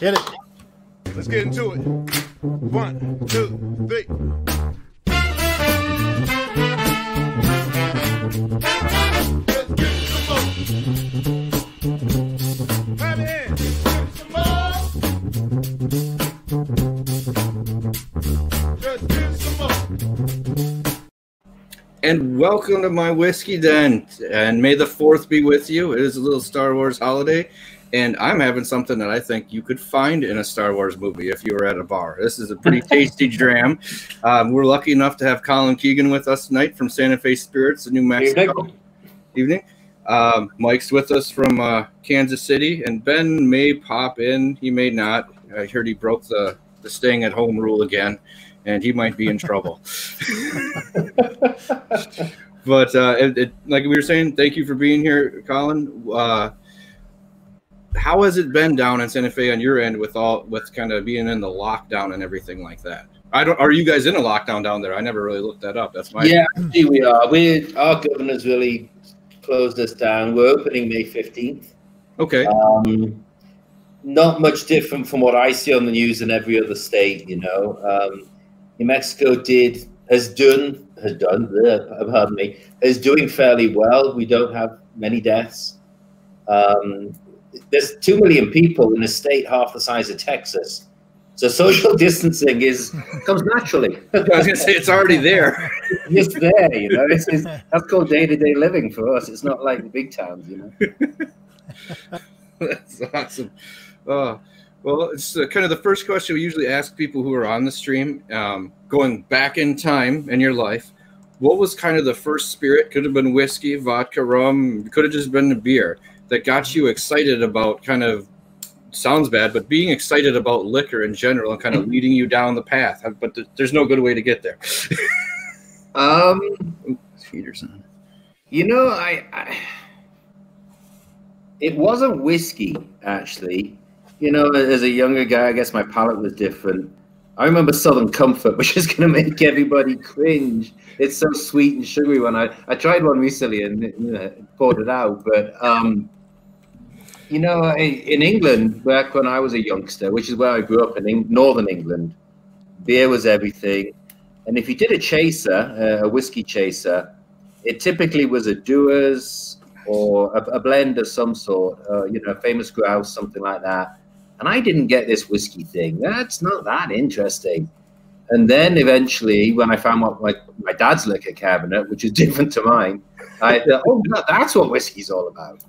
Hit it. Let's get into it. One, two, three. Let's get some more. Clap your hands. Some more. Just get some more. And welcome to my whiskey den. And may the fourth be with you. It is a little Star Wars holiday. And I'm having something that I think you could find in a Star Wars movie if you were at a bar. This is a pretty tasty dram. Um, we're lucky enough to have Colin Keegan with us tonight from Santa Fe Spirits in New Mexico. Evening. Um, Mike's with us from uh, Kansas City, and Ben may pop in. He may not. I heard he broke the, the staying at home rule again, and he might be in trouble. but uh, it, it, like we were saying, thank you for being here, Colin. Uh, how has it been down in Santa Fe on your end with all with kind of being in the lockdown and everything like that? I don't. Are you guys in a lockdown down there? I never really looked that up. That's my Yeah, actually we are. We our governor's really closed us down. We're opening May fifteenth. Okay. Um, not much different from what I see on the news in every other state. You know, um, New Mexico did has done has done. Uh, pardon me, is doing fairly well. We don't have many deaths. Um, there's two million people in a state half the size of Texas. So social distancing is comes naturally. I was gonna say it's already there. It's there, you know. It's, it's, that's called day to day living for us. It's not like the big towns, you know. That's awesome. Uh, well, it's uh, kind of the first question we usually ask people who are on the stream. Um, going back in time in your life, what was kind of the first spirit? Could have been whiskey, vodka, rum. Could have just been a beer that got you excited about kind of sounds bad, but being excited about liquor in general and kind of leading you down the path. But th- there's no good way to get there. Um, Heaters on. you know, I, I it wasn't whiskey actually. You know, as a younger guy, I guess my palate was different. I remember Southern Comfort, which is going to make everybody cringe. It's so sweet and sugary. When I I tried one recently and you know, poured it out, but um, you know, I, in England, back when I was a youngster, which is where I grew up in Eng- northern England, beer was everything. And if you did a chaser, uh, a whiskey chaser, it typically was a Dewar's or a, a blend of some sort, uh, you know, famous grouse, something like that. And I didn't get this whiskey thing. That's not that interesting. And then eventually, when I found what my, my dad's liquor cabinet, which is different to mine, I thought, oh, that's what whiskey's all about.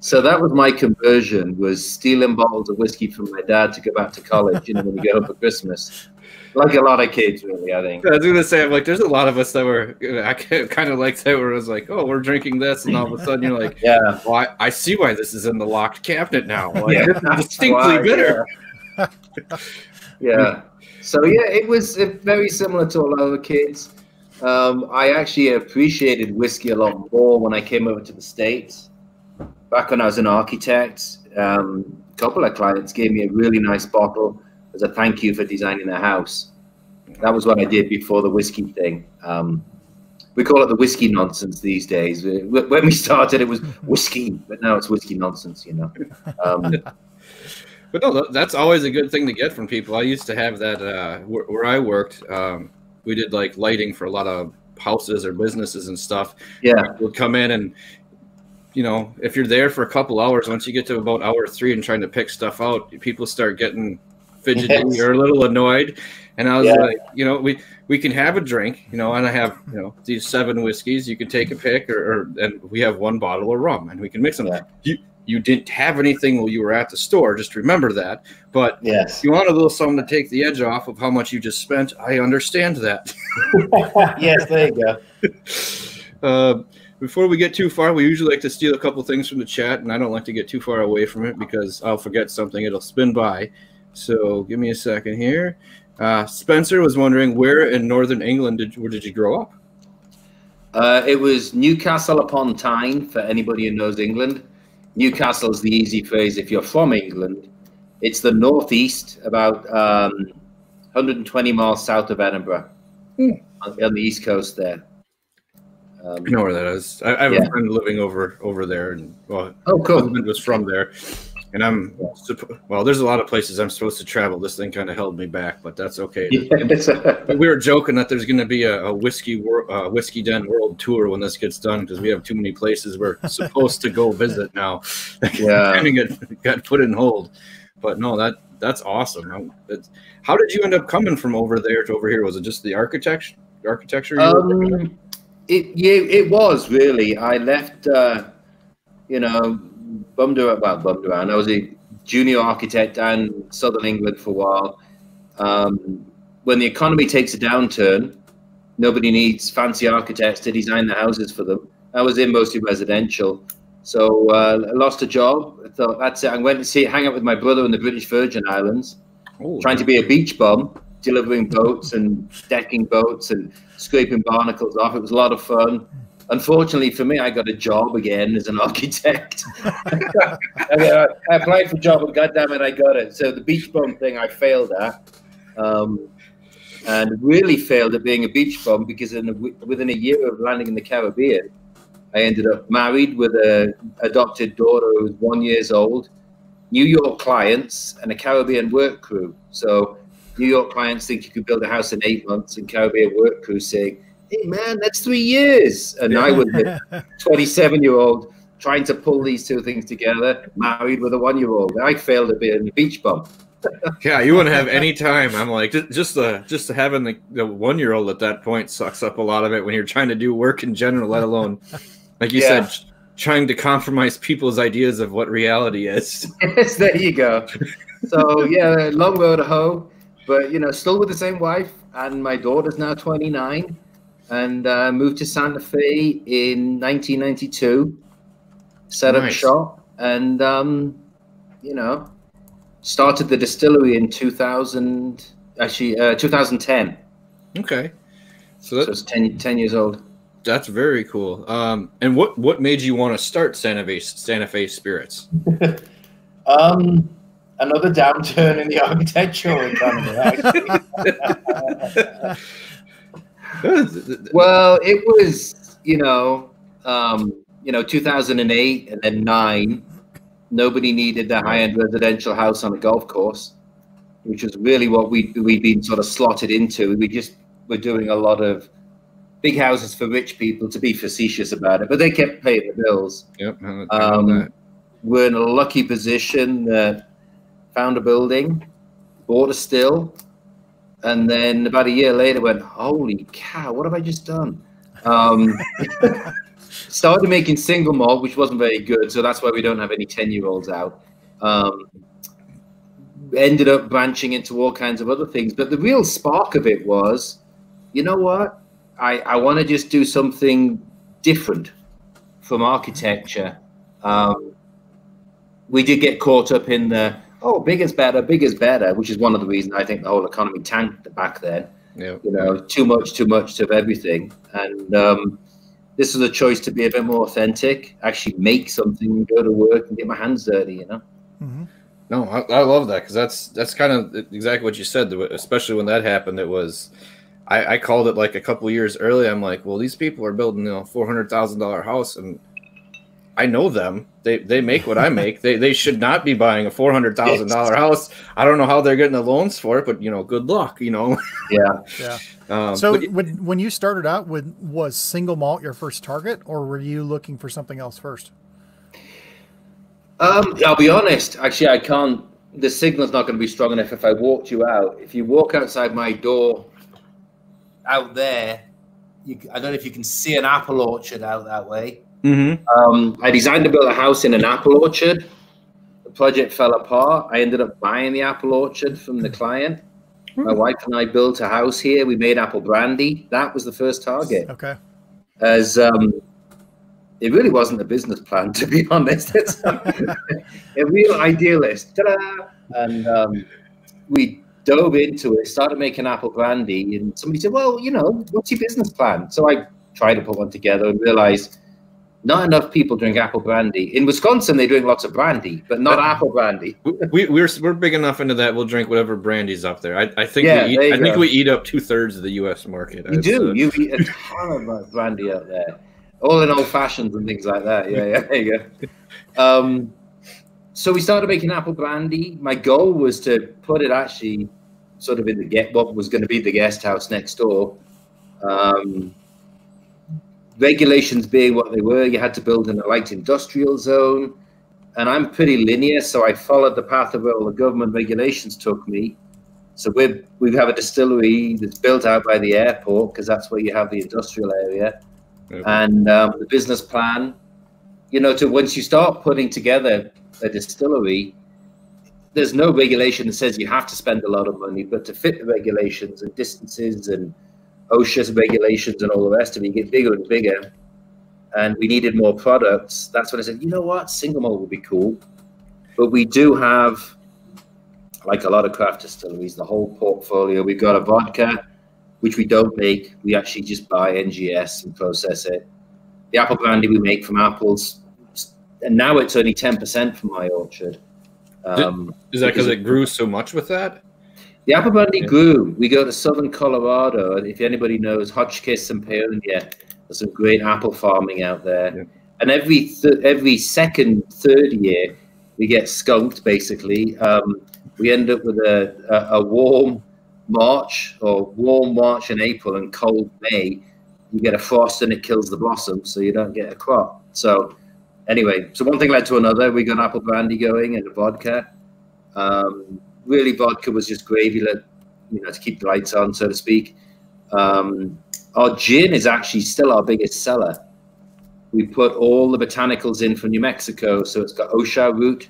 So that was my conversion: was stealing bottles of whiskey from my dad to go back to college. You know, when we go home for Christmas, like a lot of kids, really. I think. I was gonna say, I'm like, there's a lot of us that were, I kind of like that, where it was like, oh, we're drinking this, and all of a sudden you're like, Yeah. well, I, I see why this is in the locked cabinet now. Like, Yeah, distinctly why, bitter. Yeah. Yeah. So yeah, it was very similar to a lot of the kids. Um, I actually appreciated whiskey a lot more when I came over to the states. Back when I was an architect, um, a couple of clients gave me a really nice bottle as a thank you for designing their house. That was what I did before the whiskey thing. Um, we call it the whiskey nonsense these days. Uh, When we started, it was whiskey, but now it's whiskey nonsense. You know. Um, But no, that's always a good thing to get from people. I used to have that uh, where, where I worked. Um, we did like lighting for a lot of houses or businesses and stuff. yeah. Would come in and you know, if you're there for a couple hours, once you get to about hour three and trying to pick stuff out, people start getting fidgety Yes. or a little annoyed. And I was Yeah. like, you know, we we can have a drink, you know, and I have you know these seven whiskeys. You can take a pick, or, or and we have one bottle of rum, and we can mix them. Yeah. You you didn't have anything while you were at the store. Just remember that. But Yes. if you want a little something to take the edge off of how much you just spent, I understand that. yes, there you go. Uh, before we get too far, we usually like to steal a couple things from the chat, and I don't like to get too far away from it because I'll forget something. It'll spin by. So give me a second here. Uh, Spencer was wondering where in northern England did where did you grow up? Uh, it was Newcastle upon Tyne for anybody who knows England. Newcastle is the easy phrase if you're from England. It's the northeast, about um, 120 miles south of Edinburgh, Hmm. on, on the east coast there. Um, I know where that is. I, I have Yeah. a friend living over over there, and well, oh, cool. husband was from there. And I'm well. There's a lot of places I'm supposed to travel. This thing kind of held me back, but that's okay. Yeah, We were joking that there's going to be a, a whiskey wor- uh, whiskey den world tour when this gets done because we have too many places we're supposed to go visit now. Yeah. kind of got, got put in hold. But no, that that's awesome. How, that's, how did you end up coming from over there to over here? Was it just the architecture? Architecture? you were looking at? Um, it yeah, it was really. I left, uh, you know, bummed around. Well, bummed around. I was a junior architect down in southern England for a while. Um, when the economy takes a downturn, nobody needs fancy architects to design the houses for them. I was in mostly residential, so uh, I lost a job. I thought that's it. I went to see hang out with my brother in the British Virgin Islands Oh, trying to be a beach bum, delivering boats and decking boats and scraping barnacles off. It was a lot of fun. Unfortunately for me, I got a job again as an architect. I, applied for a job and goddamn it, I got it. So the beach bum thing I failed at. Um, and really failed at being a beach bum because in a, within a year of landing in the Caribbean, I ended up married with a adopted daughter who was one years old, New York clients, and a Caribbean work crew. So New York clients think you could build a house in eight months, and Caribbean work crew saying, "Hey man, that's three years." And I was a 27 year old trying to pull these two things together, married with a one year old. I failed at being a beach bum. yeah, you wouldn't have any time. I'm like, just just the just having the, the one year old at that point sucks up a lot of it when you're trying to do work in general, let alone, like you Yeah. said, trying to compromise people's ideas of what reality is. yes, there you go. So yeah, long road to hoe, but you know, still with the same wife, and my daughter's now 29, and uh, moved to Santa Fe in 1992. Set up Nice. shop, and um, you know, started the distillery in 2000. Actually, uh, 2010. Okay, so So that, it's 10, 10 years old. that's very cool. Um, and what what made you want to start Santa Fe Santa Fe Spirits? Um, another downturn in the architectural economy. Well, it was, you know, um, you know, 2008 and then nine. Nobody needed a high-end residential house on a golf course, which was really what we we'd been sort of slotted into. We just were doing a lot of big houses for rich people, to be facetious about it, but they kept paying the bills. Yep. Um. We're in a lucky position that found a building, bought a still, and then about a year later went, holy cow, what have I just done? Um, started making single malt, which wasn't very good, so that's why we don't have any 10 year olds out. Um, ended up branching into all kinds of other things, but the real spark of it was, you know what? I, I want to just do something different from architecture. Um, we did get caught up in the oh, big is better, big is better, which is one of the reasons I think the whole economy tanked back then. Yep. You know, too much, too much of everything, and um, this was a choice to be a bit more authentic, actually make something, go to work, and get my hands dirty. You know. Mhm. No, I, I love that because that's that's kind of exactly what you said. Especially when that happened, it was. I, I called it like a couple years early. I'm like, well, these people are building you know four hundred thousand dollar house, and I know them. They they make what I make. they they should not be buying a four hundred thousand dollar house. I don't know how they're getting the loans for it, but you know, good luck. You know. Yeah. Yeah. Um, So but- when when you started out with was single malt your first target, or were you looking for something else first? Um, I'll be honest. Actually, I can't. The signal's not going to be strong enough if I walked you out. If you walk outside my door, out there, you, I don't know if you can see an apple orchard out that way. Mhm. Um, I designed to build a house in an apple orchard. The project fell apart. I ended up buying the apple orchard from the client. My wife and I built a house here. We made apple brandy. That was the first target. Okay. As um, it really wasn't a business plan, to be honest. It's a real idealist. Ta-da! And um, we dove into it, started making apple brandy, and somebody said, "Well, you know, what's your business plan?" So I tried to put one together and realized not enough people drink apple brandy. In Wisconsin, they drink lots of brandy, but not apple brandy. we, we're we're big enough into that. We'll drink whatever brandy's up there. I, I think Yeah, we eat, I think we eat up two thirds of the U.S. market. You It's, do. uh, You eat a ton of brandy out there, all in old fashions and things like that. Yeah, yeah. There you go. Um, so we started making apple brandy. My goal was to put it actually sort of in the get what was going to be the guest house next door. Um, regulations being what they were, you had to build in a light industrial zone. And I'm pretty linear, so I followed the path of where all the government regulations took me. So we we have a distillery that's built out by the airport because that's where you have the industrial area, and um, the business plan. You know, to once you start putting together a distillery, there's no regulation that says you have to spend a lot of money, but to fit the regulations and distances and OSHA regulations and all the rest of it, you get bigger and bigger. And we needed more products. That's when I said, you know what, single malt would be cool. But we do have, like a lot of craft distilleries, the whole portfolio. We've got a vodka, which we don't make. We actually just buy NGS and process it. The apple brandy we make from apples, and now it's only ten percent from my orchard. Um, Is that because it grew so much with that? The apple brandy Yeah. grew. We go to southern Colorado, and if anybody knows Hotchkiss and Paonia, there's some great apple farming out there. Yeah. And every th- every second, third year, we get skunked. Basically, um, we end up with a, a, a warm March or warm March and April and cold May. You get a frost and it kills the blossom, so you don't get a crop. So anyway, so one thing led to another. We got apple brandy going and a vodka. Um, really, vodka was just gravy, let, you know, to keep the lights on, so to speak. Um, our gin is actually still our biggest seller. We put all the botanicals in from New Mexico, so it's got osha root,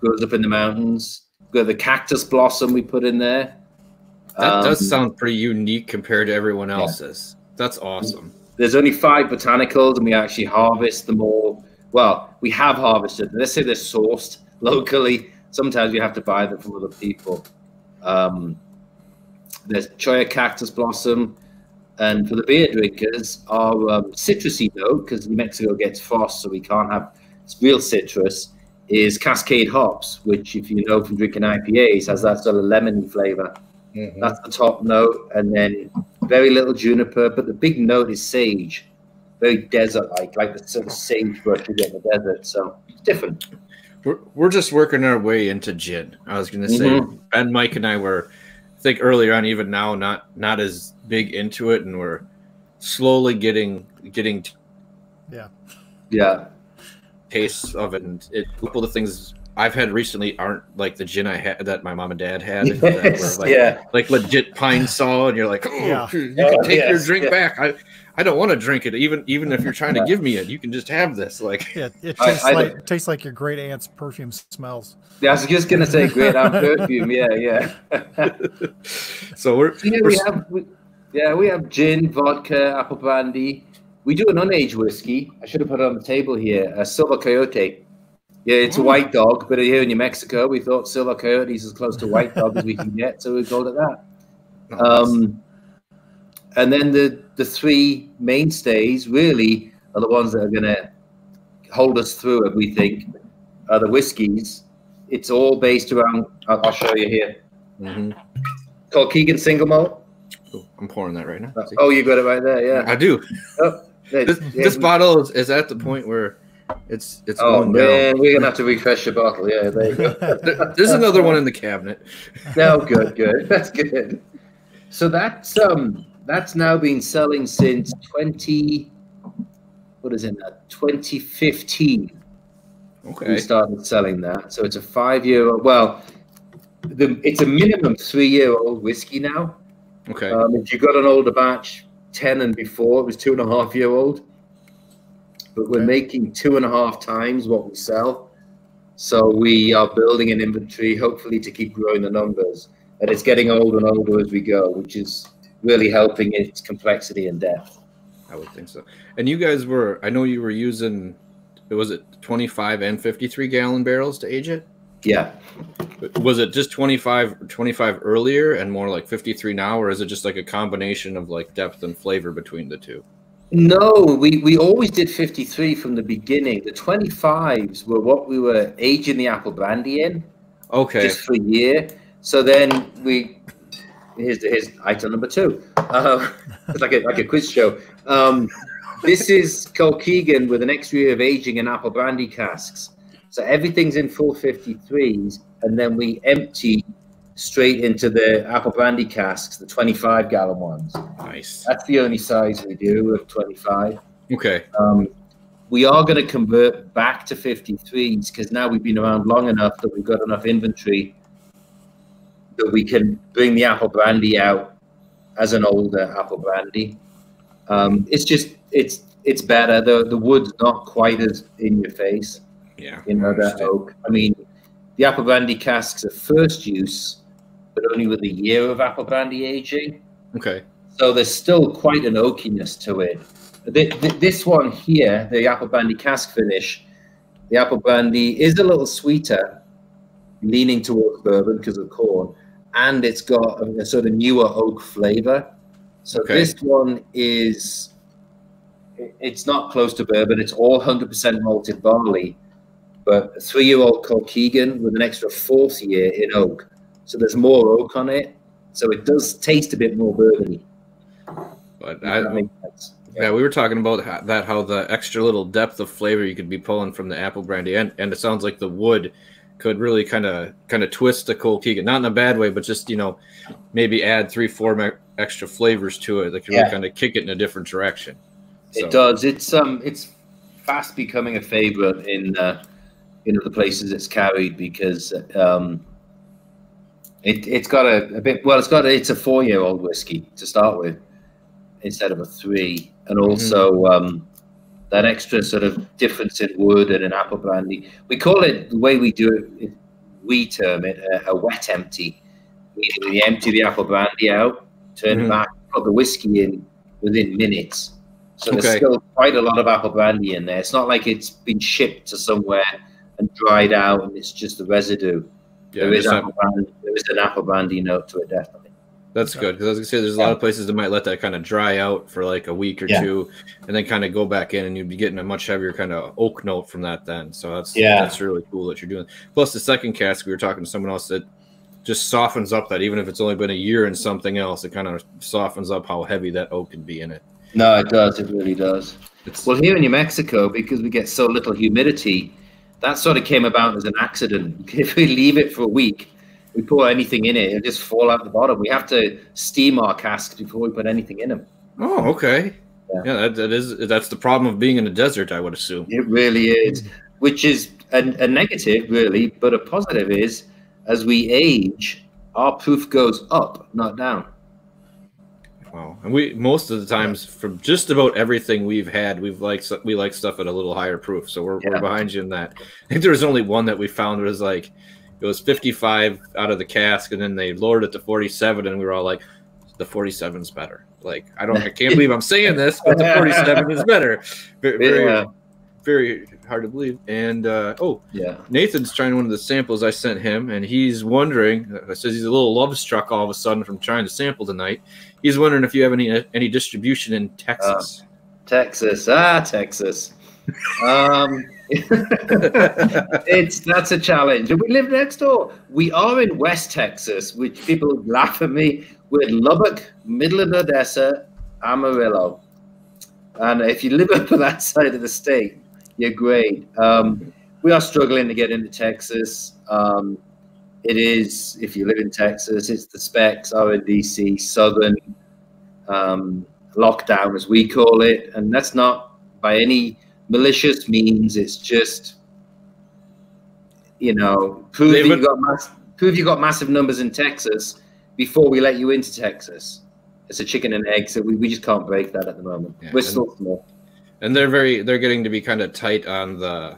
grows up in the mountains. Got the cactus blossom we put in there. That does Um, sound pretty unique compared to everyone else's. That's awesome. there's only five botanicals and we actually harvest them all well we have harvested let's say they're sourced locally sometimes you have to buy them from other people um, there's cholla cactus blossom and for the beer drinkers our um, citrusy note because new mexico gets frost so we can't have real citrus is cascade hops which if you know from drinking ipas has that sort of lemony flavor that's the top note, and then very little juniper, but the big note is sage, very desert-like, like the sort of sagebrush you get in the desert. So it's different. We're, we're just working our way into gin. I was going to say, Mhm. Ben, Mike, and I were, I think earlier on, even now, not not as big into it, and we're slowly getting getting Yeah, tastes of it. And it, a couple of the things I've had recently aren't like the gin I had that my mom and dad had. that were Yes, like, yeah. like legit pine saw, and you're like, oh, Yeah. you Oh, can take your drink yeah. back. I I don't want to drink it, even even if you're trying to give me it, you can just have this. Like, Yeah, it tastes I like tastes like your great aunt's perfume smells. yeah. I was just gonna say great out perfume. Yeah, yeah. so we're, So, yeah, we're we have, we, yeah, we have gin, vodka, apple brandy. We do an unaged whiskey. I should have put it on the table here. A Silver Coyote. Yeah, it's a white dog, but here in New Mexico, we thought Silver Coyote is as close to white dog as we can get, so we called it that. Um, and then the the three mainstays really are the ones that are going to hold us through it. We think are the whiskies. It's all based around. I'll, I'll show you here. Mhm. Colkegan Single Malt. I'm pouring that right now. See? Oh, you got it right there. Yeah. I do. Oh, This, yeah. this bottle is, is at the point where it's it's Oh going down. man, we're gonna have to refresh your bottle. Yeah, there you go. There- There's another one in the cabinet. no, good, good. That's good. So that's um that's now been selling since twenty. What is it now? Twenty fifteen. Okay. We started selling that. So it's a five year old. Well, the, it's a minimum three year old whiskey now. Okay. Um, if you got an older batch, 10 and before, it was two and a half year old. But we're Okay. making two and a half times what we sell. So we are building an inventory, hopefully, to keep growing the numbers. And it's getting older and older as we go, which is really helping its complexity and depth. I would think so. And you guys were, I know you were using, it, was it 25 and 53 gallon barrels to age it? Yeah. Was it just 25, 25 earlier and more like 53 now, or is it just like a combination of like depth and flavor between the two? No, we, we always did 53 from the beginning. The 25s were what we were aging the apple brandy in. Okay. just for a year. So then we here's here's item number two. Uh, it's like a like a quiz show. Um, this is Colkegan with an extra year of aging in apple brandy casks. So everything's in full 53s, and then we empty straight into the apple brandy casks, the 25 gallon ones. Nice. That's the only size we do of 25. Okay. Um, we are going to convert back to 53s because now we've been around long enough that we've got enough inventory that we can bring the apple brandy out as an older apple brandy. Um, it's just it's it's better. The the wood's not quite as in your face. Yeah. You know that oak. I mean, the apple brandy casks are first use, but only with a year of apple brandy aging. Okay. So there's still quite an oakiness to it. Th- th- This one here, the apple brandy cask finish, the apple brandy is a little sweeter, leaning towards bourbon because of corn, and it's got a, a sort of newer oak flavor. So Okay. this one is it's not close to bourbon. It's all 100% malted barley, but a three-year-old Colkegan with an extra fourth year in oak. So there's more oak on it. So it does taste a bit more bourbony. But I, sense. yeah, we were talking about how, that how the extra little depth of flavor you could be pulling from the apple brandy, and, and it sounds like the wood could really kind of kind of twist the Colkegan, not in a bad way, but just you know maybe add three four extra flavors to it that can Yeah. really kind of kick it in a different direction. So- It does. It's um, it's fast becoming a favorite in uh, you know the places it's carried because um, it it's got a, a bit. Well, it's got a, it's a four year old whiskey to start with instead of a three, and also um, that extra sort of difference in wood and in apple brandy. We call it the way we do it. we term it a, a wet empty. We, we empty the apple brandy out, turn Mhm. it back, put the whiskey in within minutes. So there's Okay. still quite a lot of apple brandy in there. It's not like it's been shipped to somewhere and dried out and it's just the residue. Yeah, there is apple brandy, there is an apple brandy note to it, definitely. That's good because I was gonna say there's a lot of places that might let that kind of dry out for like a week or Yeah. two, and then kind of go back in, and you'd be getting a much heavier kind of oak note from that. Then, so that's Yeah. that's really cool that you're doing. Plus, the second cask we were talking to someone else that just softens up that even if it's only been a year in something else, it kind of softens up how heavy that oak can be in it. No, it does. It really does. It's Well, here in New Mexico, because we get so little humidity, that sort of came about as an accident. If we leave it for a week, we pour anything in it, it'll just fall out the bottom. We have to steam our casks before we put anything in them. oh okay, Yeah. yeah, that, that is that's the problem of being in a desert, I would assume. It really is, which is a, a negative, really, but a positive is as we age, our proof goes up, not down. Wow, and we most of the times from just about everything we've had, we've like we like stuff at a little higher proof. So we're, Yeah. we're behind you in that. I think there was only one that we found was like it was 55 out of the cask, and then they lowered it to 47, and we were all like, the 47's better. Like I don't, I can't believe I'm saying this, but the 47 is better. Very, very, Yeah. very hard to believe. And uh, oh, Yeah. Nathan's trying one of the samples I sent him, and he's wondering. uh, says he's a little love struck all of a sudden from trying to sample tonight. He's wondering if you have any any distribution in Texas. Texas. Ah, Texas. Um, it's that's a challenge. We live next door. We are in West Texas, which people laugh at me. We're Lubbock, middle of Odessa, Amarillo. And if you live up on that side of the state, you're great. Um, we are struggling to get into Texas. Um, it is, if you live in Texas, it's the Spec's, RNDC, Southern um, lockdown, as we call it. And that's not by any malicious means. It's just, you know, prove David? you got mass- prove you got massive numbers in Texas before we let you into Texas. It's a chicken and egg, so we, we just can't break that at the moment. Yeah, We're and- still small. and they're very they're getting to be kind of tight on the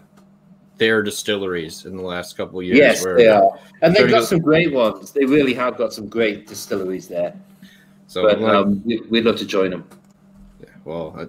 their distilleries in the last couple of years. Yes, where- they are, and they've got some great ones. They really have got some great distilleries there. So but like, um, we, we'd love to join them. Yeah, well, I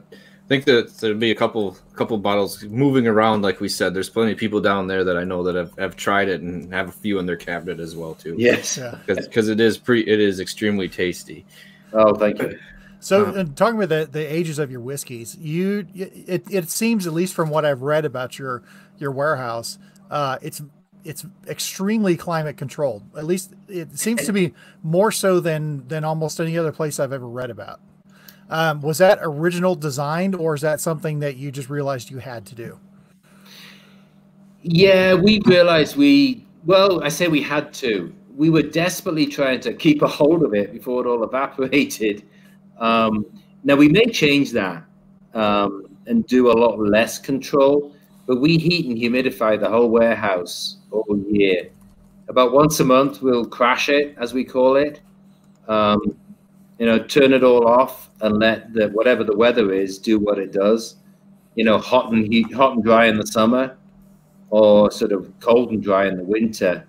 think that there'll be a couple couple bottles moving around. Like we said, there's plenty of people down there that I know that have, have tried it and have a few in their cabinet as well too. Yes. Yeah. because it is pre it is extremely tasty. Oh, thank you. So, Uh, uh, talking about the, the ages of your whiskeys, you it, it seems at least from what I've read about your your warehouse, uh, it's it's extremely climate controlled. At least it seems to be more so than than almost any other place I've ever read about. Um, was that original designed, or is that something that you just realized you had to do? Yeah, we realized we, well, I say we had to. We were desperately trying to keep a hold of it before it all evaporated. Um, now, we may change that um, and do a lot less control, but we heat and humidify the whole warehouse all year. About once a month, we'll crash it, as we call it. Um, you know, turn it all off and let the whatever the weather is do what it does. You know, hot and heat, hot and dry in the summer, or sort of cold and dry in the winter.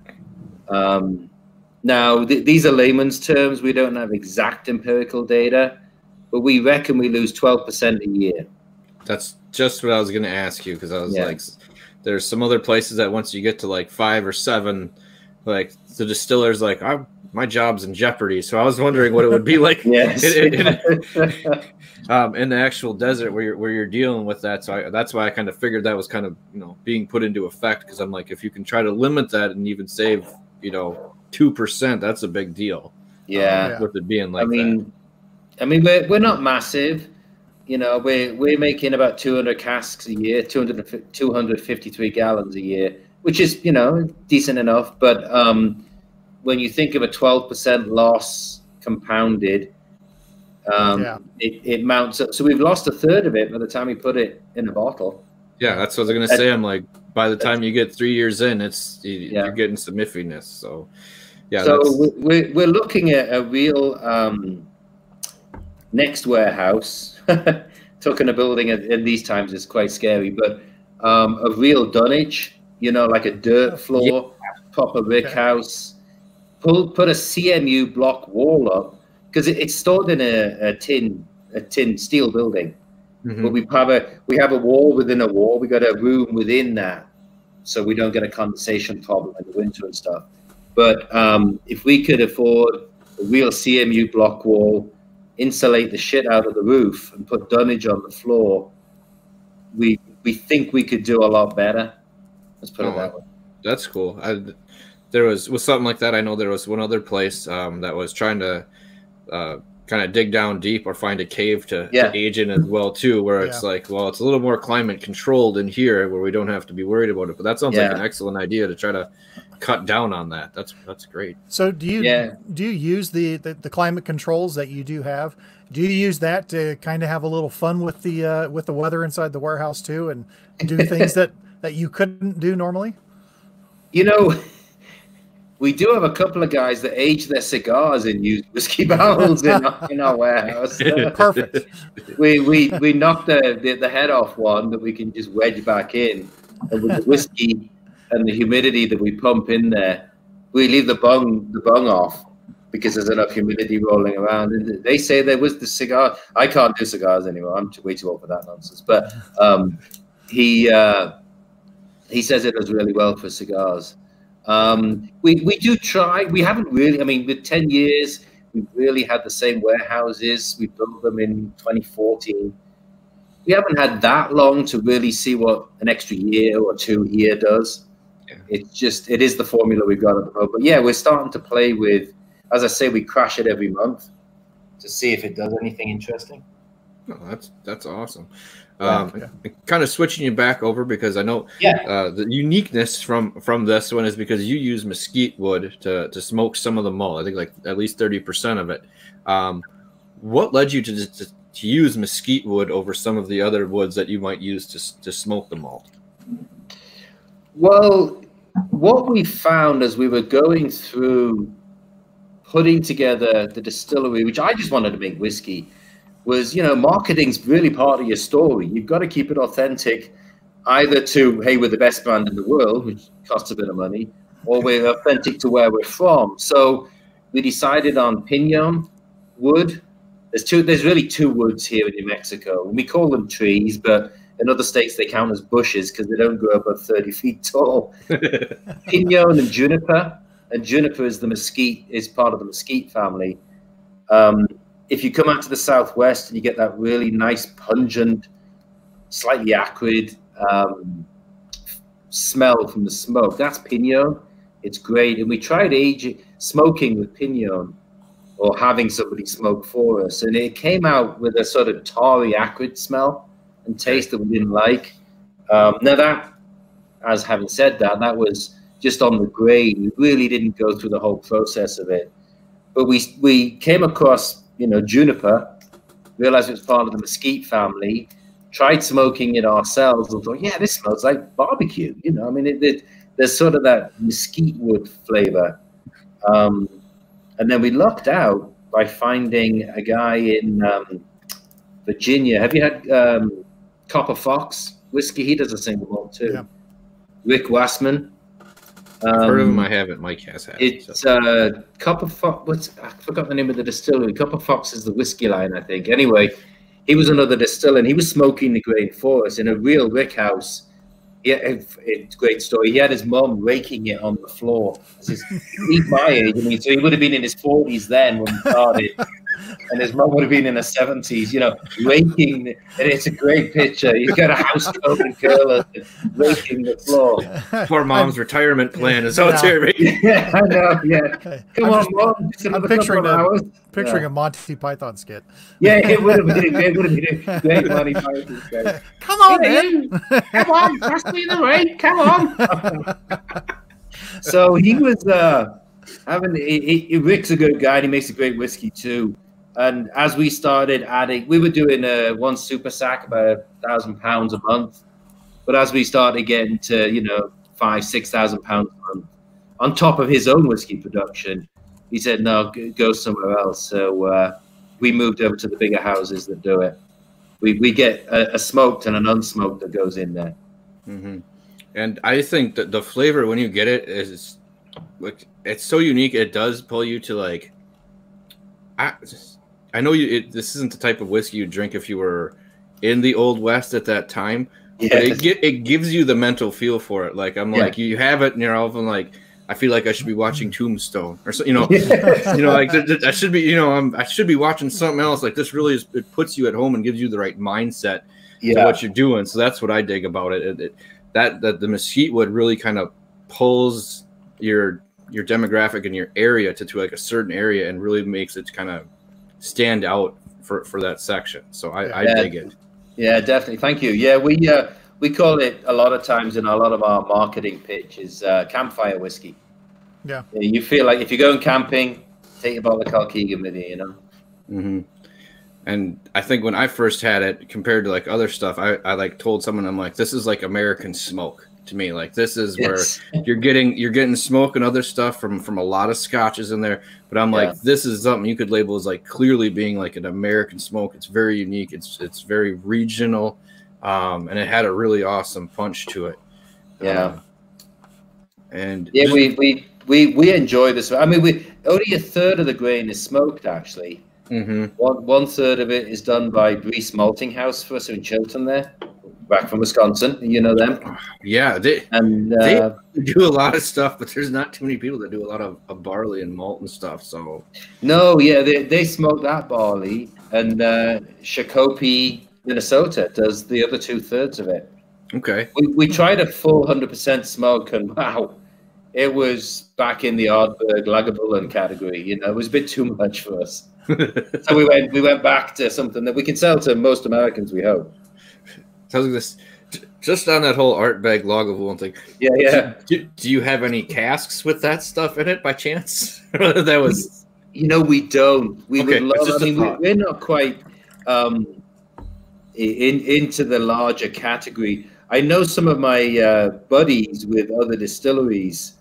Um, now, th- these are layman's terms. We don't have exact empirical data, but we reckon we lose 12% a year. That's just what I was going to ask you because I was Yeah. like, there's some other places that once you get to like five or seven, like the distiller's like, I'm, my job's in jeopardy. So I was wondering what it would be like Yes. in, in- in- um, in the actual desert where you're where you're dealing with that. So I, that's why I kind of figured that was kind of you know being put into effect because I'm like, if you can try to limit that and even save you know two percent, that's a big deal. yeah. Yeah. with it being like I mean, I mean, we're we're not massive. You know, we're we're making about 200 casks a year, 200, 253 gallons a year, which is you know decent enough. But um, when you think of a 12% loss compounded, um, Yeah. it, it mounts up. So we've lost a third of it by the time we put it in a bottle. Yeah, that's what I was gonna say. I'm like, by the time you get three years in, it's you, Yeah. you're getting some iffiness. So yeah, so we- we're, we're looking at a real um, next warehouse. Talking a building at, in these times is quite scary, but um, a real dunnage, you know, like a dirt floor, proper brick Okay. house. Pull, put a CMU block wall up because it, it's stored in a, a tin, a tin steel building. Mhm. But we have a we have a wall within a wall. We got a room within that, so we don't get a condensation problem in the winter and stuff. But um, if we could afford a real CMU block wall, insulate the shit out of the roof, and put dunnage on the floor, we we think we could do a lot better. Let's put Oh, it that way. That's cool. I, there was with something like that. I know there was one other place um, that was trying to uh, kind of dig down deep or find a cave to, Yeah. to age in as well too. Where it's like, well, it's a little more climate controlled in here, where we don't have to be worried about it. But that sounds like an excellent idea to try to cut down on that. That's that's great. So do you Yeah. do you use the, the the climate controls that you do have? Do you use that to kind of have a little fun with the uh, with the weather inside the warehouse too, and do things that that you couldn't do normally? You know, we do have a couple of guys that age their cigars in used whiskey barrels in our, in our warehouse. Perfect. we we we knocked the, the the head off one that we can just wedge back in, and with the whiskey and the humidity that we pump in there, we leave the bung the bung off because there's enough humidity rolling around. And they say there was the cigar. I can't do cigars anymore. I'm too, way too old for that nonsense. But um, he uh, he says it does really well for cigars. Um, we we do try. We haven't really. I mean, with ten years, we've really had the same warehouses. We built them in 2014. We haven't had that long to really see what an extra year or two here does. Yeah. It's just it is the formula we've got at the moment. But yeah, we're starting to play with. As I say, we crash it every month to see if it does anything interesting. Oh, that's that's awesome. Yeah. Um, Kind of switching you back over because I know Yeah. uh, the uniqueness from from this one is because you use mesquite wood to to smoke some of the malt. I think like at least thirty percent of it. Um, what led you to, to to use mesquite wood over some of the other woods that you might use to to smoke the malt? Well, what we found as we were going through putting together the distillery, which I just wanted to make whiskey, was you know, marketing's really part of your story. You've got to keep it authentic, either to hey, we're the best brand in the world, which costs a bit of money, or we're authentic to where we're from. So we decided on pinon wood. There's two. There's really two woods here in New Mexico. We call them trees, but in other states they count as bushes because they don't grow above 30 feet tall. Pinon and juniper, and juniper is the mesquite is part of the mesquite family. Um, if you come out to the southwest and you get that really nice, pungent, slightly acrid um, smell from the smoke, that's pinon. It's great, and we tried aging smoking with pinon or having somebody smoke for us, and it came out with a sort of tarry, acrid smell and taste that we didn't like. Um, now that as having said that, that was just on the grain. We really didn't go through the whole process of it. But we we came across, you know, juniper, realized it was part of the mesquite family, tried smoking it ourselves, and thought, yeah, this smells like barbecue. You know, I mean, it, it there's sort of that mesquite wood flavor. Um, and then we lucked out by finding a guy in um, Virginia. Have you had um, Copper Fox whiskey? He does a single malt too. Yeah. Rick Wasmund. I've heard of Um, him. I haven't. Mike has had. it, It's so. uh, Copper Fox. What's I forgot the name of the distillery. Copper Fox is the whiskey line, I think. Anyway, he was another distiller, and he was smoking the grain for us in a real rick house. Yeah, it, it's a great story. He had his mom raking it on the floor. He's, he's my age. I mean, so he would have been in his forties then when we started, and his mum would have been in her seventies. You know, raking. And it's a great picture. He's got a house coat and curler, raking the floor. Poor mom's retirement plan is out Yeah. there. right? Yeah, I know. Yeah. Okay. Come I'm on, just Mom. Just I'm picturing a- hours. picturing Yeah. a Monty Python skit. Yeah, it would have been. It would have been a great Monty Python sketch. Come on, man. Come on, pass me the ring. Come on. so he was uh, having. He, he, Rick's a good guy. and He makes a great whiskey too. And as we started adding, we were doing uh, one super sack about a thousand pounds a month. But as we started getting to you know five, six thousand pounds a month, on top of his own whiskey production, he said no, go somewhere else. So uh, we moved over to the bigger houses that do it. We we get a, a smoked and an unsmoked that goes in there. hmm And I think that the flavor when you get it is like it's so unique. It does pull you to like. I I know you. It, this isn't the type of whiskey you drink if you were in the old west at that time. But it it gives you the mental feel for it. Like I'm Yeah. like you have it, and you're all of like I feel like I should be watching mm-hmm. Tombstone or so. You know, you know, like th- th- I should be, you know, I'm, I should be watching something else. Like this really is, it puts you at home and gives you the right mindset to yeah, what you're doing. So that's what I dig about it. it, it that that the mesquite wood really kind of pulls your your demographic and your area to, to like a certain area and really makes it kind of stand out for for that section. So I, I Yeah. dig it. yeah, definitely. Thank you. Yeah, we uh, we call it a lot of times in a lot of our marketing pitch is uh, campfire whiskey. Yeah. you feel like if you're going camping, take a bottle of Colkegan with you. You know. hmm And I think when I first had it, compared to like other stuff, I, I like told someone I'm like, this is like American smoke to me. Like this is where Yes. you're getting you're getting smoke and other stuff from from a lot of scotches in there. But I'm like, this is something you could label as like clearly being like an American smoke. It's very unique. It's it's very regional, um, and it had a really awesome punch to it. Yeah. Um, and Yeah, just- we, we we we enjoy this. I mean, we only a third of the grain is smoked. Actually, Mhm. one one third of it is done by Briess Malting House for us in Chilton, there, back from Wisconsin. You know them, yeah, they and They- uh, do a lot of stuff, but there's not too many people that do a lot of, of barley and malt and stuff. So no, yeah, they they smoke that barley, and uh, Shakopee, Minnesota, does the other two thirds of it. okay. We, we tried a full hundred percent smoke, and wow, it was back in the Ardbeg Lagavulin category. You know, it was a bit too much for us. So we went we went back to something that we can sell to most Americans. We hope. This just on that whole Ardbeg Lagavulin thing. Yeah, yeah. Do, do you have any casks with that stuff in it by chance? that was You know, we don't. We Okay, would love. I mean, thought. we're not quite um, in into the larger category. I know some of my uh, buddies with other distilleries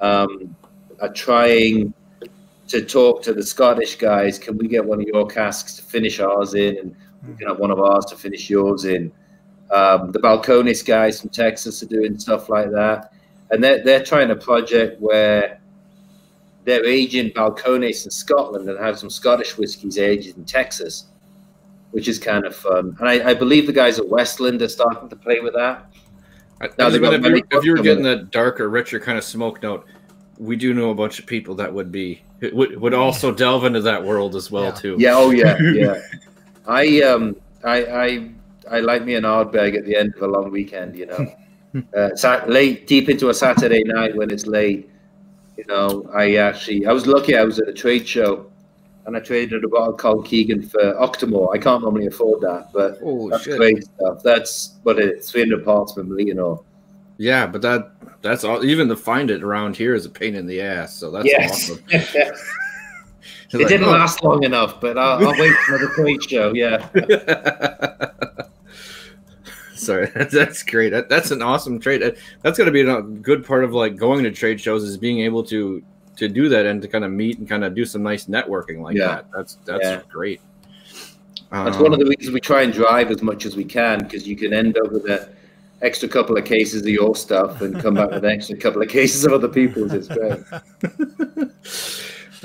um, are trying to talk to the Scottish guys. Can we get one of your casks to finish ours in, and we can have one of ours to finish yours in? Um, the Balcones guys from Texas are doing stuff like that, and they're they're trying a project where they're aging Balcones in Scotland and have some Scottish whiskies aged in Texas, which is kind of fun. And I, I believe the guys at Westland are starting to play with that. I, No, I they was got gonna- if, many you, if you were getting that darker, richer kind of smoke note, we do know a bunch of people that would be would, would also delve into that world as well Yeah. too. Yeah, oh yeah, yeah. I um I I I like me an Ardbeg at the end of a long weekend, you know. uh, sat late deep into a Saturday night when it's late. You know, I actually I was lucky I was at a trade show and I traded a bottle Colkegan for Octomore. I can't normally afford that, but Holy That's shit. great stuff. That's what it is, 300 parts per million or Yeah, but that that's all. Even to find it around here is a pain in the ass. So that's yes. awesome. it like, didn't oh. last long enough, but I'll, I'll wait for another trade show. Yeah. Sorry, that's great. That, that's an awesome trade. That- That's going to be a good part of like going to trade shows is being able to to do that and to kind of meet and kind of do some nice networking like Yeah. that. That's that's Yeah. great. That's Um, one of the reasons we try and drive as much as we can because you can end up with an extra couple of cases of your stuff and come back with an extra couple of cases of other people's. It's great.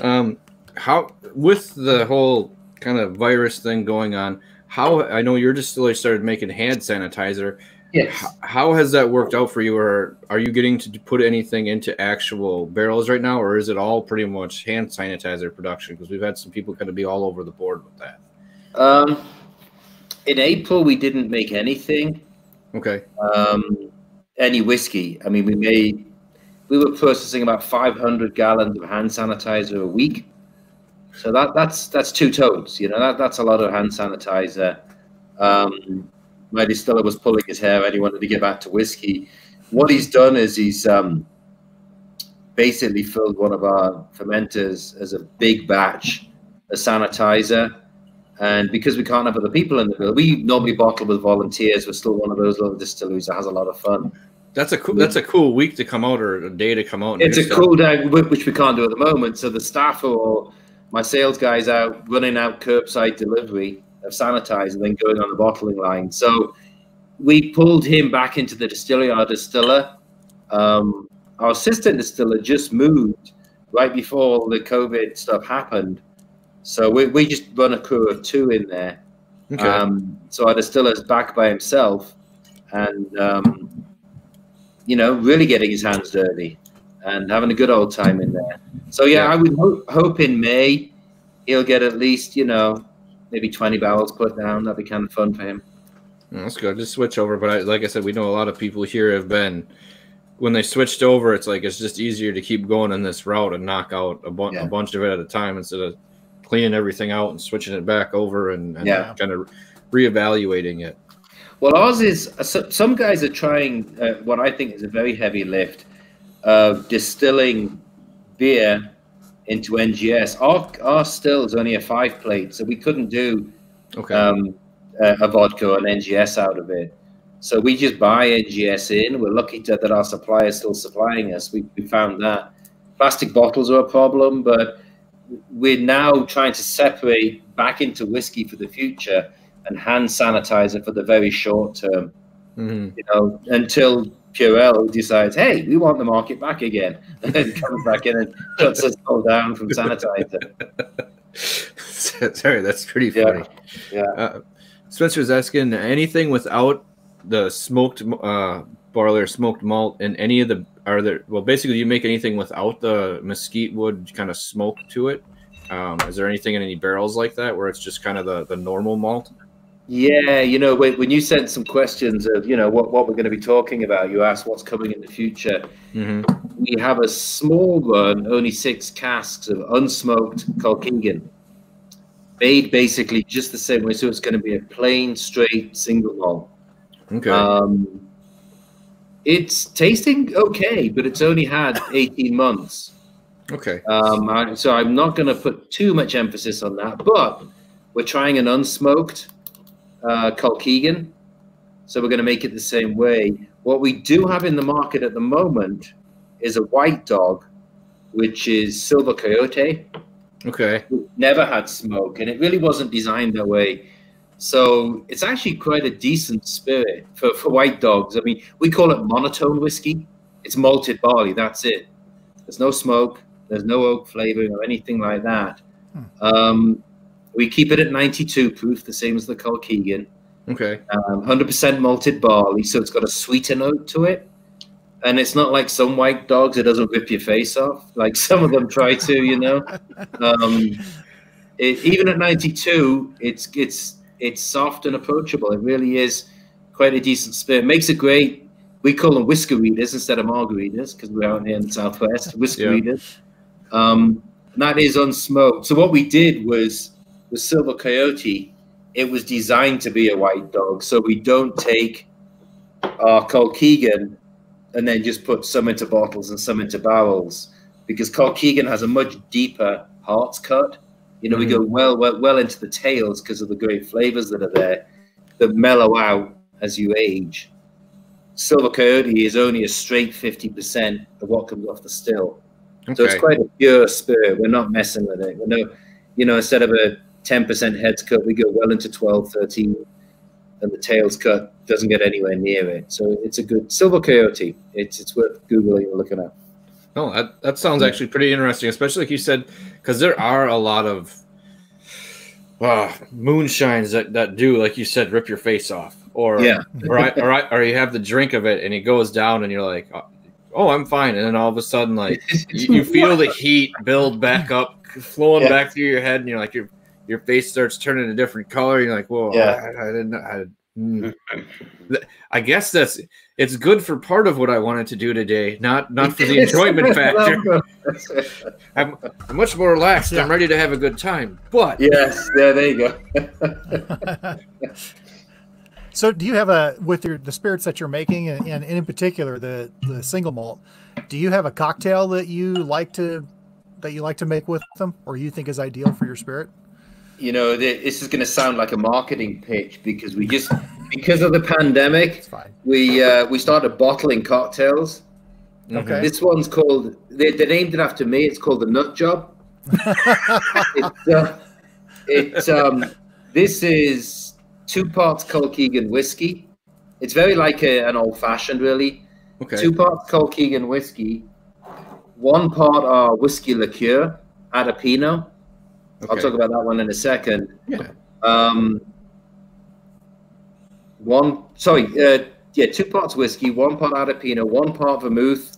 um, how with the whole kind of virus thing going on, how I know your distillery started making hand sanitizer. Yes. H- How has that worked out for you, or are you getting to put anything into actual barrels right now, or is it all pretty much hand sanitizer production? Because we've had some people kind of be all over the board with that. Um, in April, we didn't make anything, Okay. um, any whiskey. I mean, we made, we were processing about 500 gallons of hand sanitizer a week. So that that's that's two totes. You know, that, that's a lot of hand sanitizer. Um, my distiller was pulling his hair and he wanted to get back to whiskey. What he's done is he's um, basically filled one of our fermenters as a big batch of sanitizer. And because we can't have other people in the building, we normally bottle with volunteers. We're still one of those little distilleries that has a lot of fun. That's a cool. That's a cool week to come out or a day to come out. It's a stuff. cool day, which we can't do at the moment. So the staff are all, my sales guys out running out curbside delivery of sanitizer, then going on the bottling line. So we pulled him back into the distillery, our distiller. Um, our assistant distiller just moved right before the COVID stuff happened. So we, we just run a crew of two in there. Okay. Um, so our distiller's back by himself, and um, you know, really getting his hands dirty and having a good old time in there. So yeah, Yeah. I would ho- hope in May he'll get at least you know maybe twenty barrels put down. That'd be kind of fun for him. That's good. Just switch over. But I, like I said, we know a lot of people here have been when they switched over. It's like it's just easier to keep going in this route and knock out a, bu- Yeah. a bunch of it at a time instead of cleaning everything out and switching it back over and, and Yeah. kind of reevaluating it. Well, ours is some guys are trying uh, what I think is a very heavy lift of distilling beer into NGS. Our our still is only a five plate, so we couldn't do Okay. um, a, a vodka or an NGS out of it. So we just buy NGS in. We're lucky to, that our supplier is still supplying us. We, we found that plastic bottles are a problem, but we're now trying to separate back into whiskey for the future and hand sanitizer for the very short term. Mhm. You know, until Purell decides, hey, we want the market back again, and then comes back in and shuts us all down from sanitizer. Sorry, that's pretty funny. Yeah. Uh, Spencer's asking anything without the smoked uh, barley or smoked malt in any of the are there well basically you make anything without the mesquite wood kind of smoke to it um, is there anything in any barrels like that where it's just kind of the, the normal malt Yeah, you know, when, when you sent some questions of, you know, what, what we're going to be talking about, you asked what's coming in the future. mm-hmm. We have a small run, only six casks of unsmoked Colkegan, made basically just the same way. So it's going to be a plain, straight, single malt. okay Um, it's tasting okay, but it's only had 18 months. okay Um, I, so I'm not going to put too much emphasis on that, but we're trying an unsmoked uh, Colkegan. So we're going to make it the same way. What we do have in the market at the moment is a white dog, which is Silver Coyote. okay Never had smoke, and it really wasn't designed that way. So it's actually quite a decent spirit for, for white dogs. I mean, we call it monotone whiskey. It's malted barley. That's it. There's no smoke. There's no oak flavoring or anything like that. Um, we keep it at 92 proof, the same as the Colkegan. okay Um, 100% malted barley, so it's got a sweeter note to it. And it's not like some white dogs; it doesn't rip your face off like some of them try to, you know. Um, it, even at 92, it's it's it's soft and approachable. It really is quite a decent spirit. Makes a great. We call them whisker readers instead of margaritas because we're out here in the southwest. Whisker Yeah. readers. Um, and that is unsmoked. So what we did was with Silver Coyote, it was designed to be a white dog. So we don't take our Colkegan and then just put some into bottles and some into barrels because Colkegan has a much deeper hearts cut. You know, we mm-hmm. go well, well, well into the tails because of the great flavors that are there that mellow out as you age. Silver Coyote is only a straight 50% of what comes off the still. So it's quite a pure spirit. We're not messing with it. We're no, you know, instead of a 10% heads cut, we go well into 12, 13, and the tails cut doesn't get anywhere near it. So it's a good Silver Coyote. It's it's worth Googling and looking at. No, that, that sounds actually pretty interesting, especially like you said, because there are a lot of uh, moonshines that, that do, like you said, rip your face off. Or, Yeah. or, I, or, I, or you have the drink of it and it goes down and you're like, oh, I'm fine. And then all of a sudden, like, you, you feel the heat build back up, flowing Yeah. back through your head, and you're like, your your face starts turning a different color. You're like, whoa, Yeah. I, I didn't. I, mm. I guess that's it's good for part of what I wanted to do today, not not for the enjoyment factor. I'm, I'm much more relaxed. Yeah. I'm ready to have a good time. But yes, there, there you go. So, do you have a with your the spirits that you're making, and, and in particular the the single malt? Do you have a cocktail that you like to that you like to make with them, or you think is ideal for your spirit? You know, th- this is going to sound like a marketing pitch because we just because of the pandemic, we uh, we started bottling cocktails. Okay. This one's called they, they named it after me. It's called the Nut Job. it's, uh, it's um, this is two parts Colkegan whiskey. It's very like a, an old fashioned, really. okay, Two parts Colkegan whiskey, one part are whiskey liqueur, Atapiño. I'll talk about that one in a second. Yeah. Um, one, sorry, uh, yeah, two parts whiskey, one part Atapiño, one part vermouth,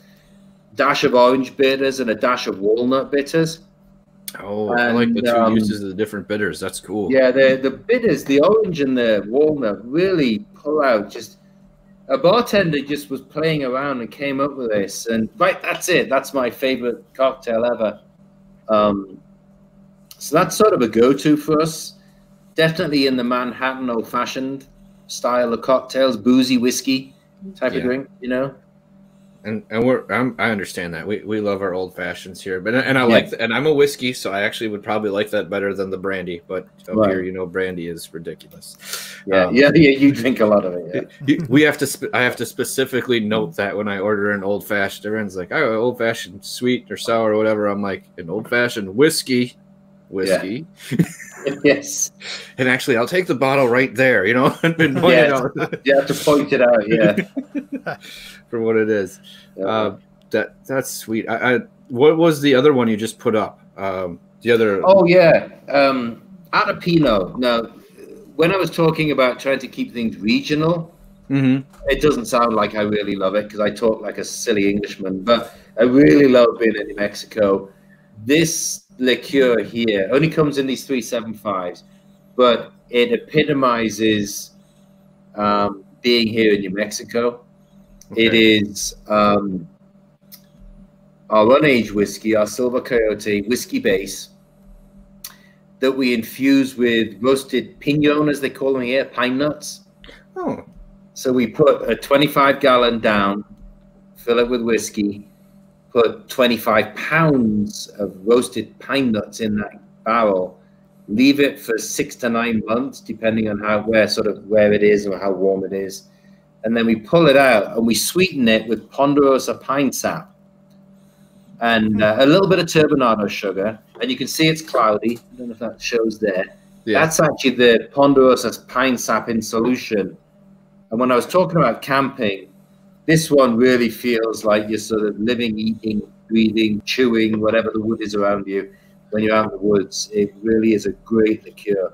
dash of orange bitters, and a dash of walnut bitters. Oh, I like the two um, uses of the different bitters. That's cool. Yeah, the the bitters, the orange and the walnut, really pull out. Just a bartender just was playing around and came up with this, and right, that's it. That's my favorite cocktail ever. Um, so that's sort of a go-to for us. Definitely in the Manhattan old-fashioned style of cocktails, boozy whiskey type Yeah. of drink. You know, and and we're I'm, I understand that we we love our old fashions here, but and I Yeah. like and I'm a whiskey, so I actually would probably like that better than the brandy. But up Right. here, you know, brandy is ridiculous. yeah, Um, yeah, yeah. You drink a lot of it. Yeah. We have to I have to specifically note that when I order an old fashioned, everyone's like, "Oh, old fashioned, sweet or sour or whatever." I'm like, "An old fashioned whiskey, whiskey." yes, And actually, I'll take the bottle right there, you know, and point it Yes. out you have to point it out. Yeah. for what it is. Yeah. Uh, that that's sweet. I, I what was the other one you just put up? Um, the other. Oh yeah, um, Atapiño. Now, when I was talking about trying to keep things regional, Mhm. it doesn't sound like I really love it because I talk like a silly Englishman. But I really love being in New Mexico. This liqueur here only comes in these three seven fives, but it epitomizes um, being here in New Mexico. It Okay. is um, our unaged whiskey, our Silver Coyote whiskey base that we infuse with roasted pinon, as they call them here, pine nuts. Oh, So we put a 25 gallon down, fill it with whiskey, put 25 pounds of roasted pine nuts in that barrel, leave it for six to nine months, depending on how where sort of where it is or how warm it is, and then we pull it out and we sweeten it with ponderosa pine sap and uh, a little bit of turbinado sugar, and you can see it's cloudy. I don't know if that shows there. yeah. That's actually the ponderosa pine sap in solution. And when I was talking about camping, this one really feels like you're sort of living, eating, breathing, chewing, whatever the wood is around you when you're out in the woods. It really is a great liqueur.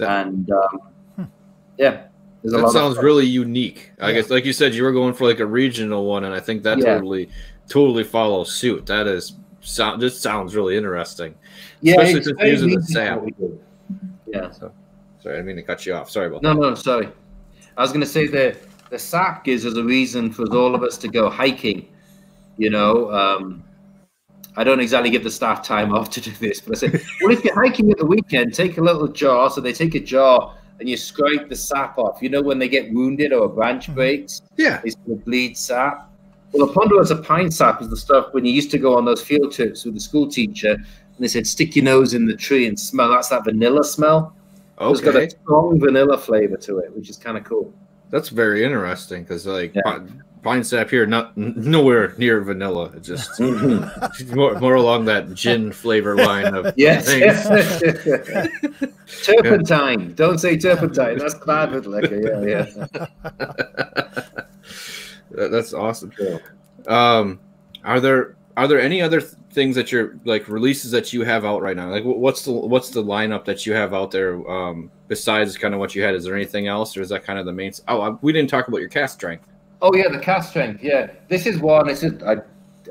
And um, yeah, there's a that lot sounds really unique. I Yeah. guess, like you said, you were going for like a regional one, and I think that Yeah. totally, totally follows suit. That is, sound. This sounds really interesting. yeah, especially it's very using the sap. Yeah. Sorry, I didn't mean to cut you off. Sorry about No, no, sorry. I was going to say that the sap gives us a reason for all of us to go hiking. You know, um, I don't exactly give the staff time off to do this, but I say, well, if you're hiking at the weekend, take a little jar. So they take a jar and you scrape the sap off. You know, when they get wounded or a branch breaks. Yeah. it's of bleed sap. Well, a ponderosa pine sap is the stuff when you used to go on those field trips with the school teacher, and they said stick your nose in the tree and smell. That's that vanilla smell. Okay. It's got a strong vanilla flavor to it, which is kind of cool. That's very interesting because like Yeah. pine, pine sap here, not nowhere near vanilla. It's just Mhm. more, more along that gin flavor line of Yes. things. turpentine. Don't say turpentine. That's bad with liquor. Yeah, yeah. That- That's awesome. Um, are there are there any other th- things that you're like releases that you have out right now? Like, what's the what's the lineup that you have out there um, besides kind of what you had? Is there anything else, or is that kind of the main? Oh, uh, we didn't talk about your cask strength. Oh yeah, the cask strength. Yeah, this is one. This is I.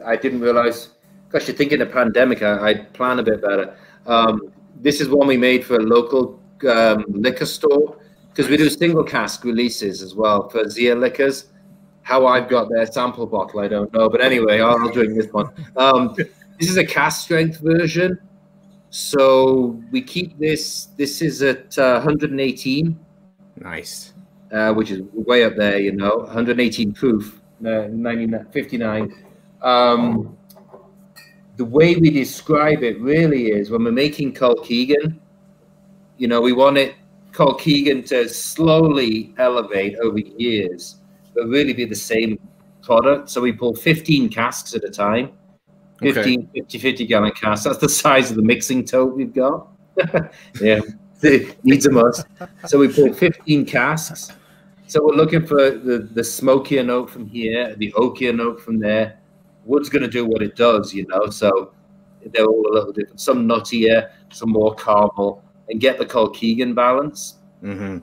I didn't realize. Gosh, you think in a pandemic, I, I'd plan a bit better. Um, this is one we made for a local um, liquor store because we do single cask releases as well for Zia Liquors. How I've got their sample bottle, I don't know, but anyway, I'll, I'll drink this one. Um, this is a cask strength version, so we keep this. This is at uh, 118 Nice. uh, which is way up there, you know, 118 proof, uh, 99, 59. Um, the way we describe it really is when we're making Colkegan, you know, we want it Colkegan to slowly elevate over years, really be the same product. So we pull 15 casks at a time, Okay. 15, 50, 50 gallon casks. That's the size of the mixing tote we've got. yeah, it needs a must. So we pull 15 casks. So we're looking for the, the smokier note from here, the oakier note from there. Wood's going to do what it does, you know. So they're all a little different. Some nuttier, some more caramel, and get the Colkegan balance. hmm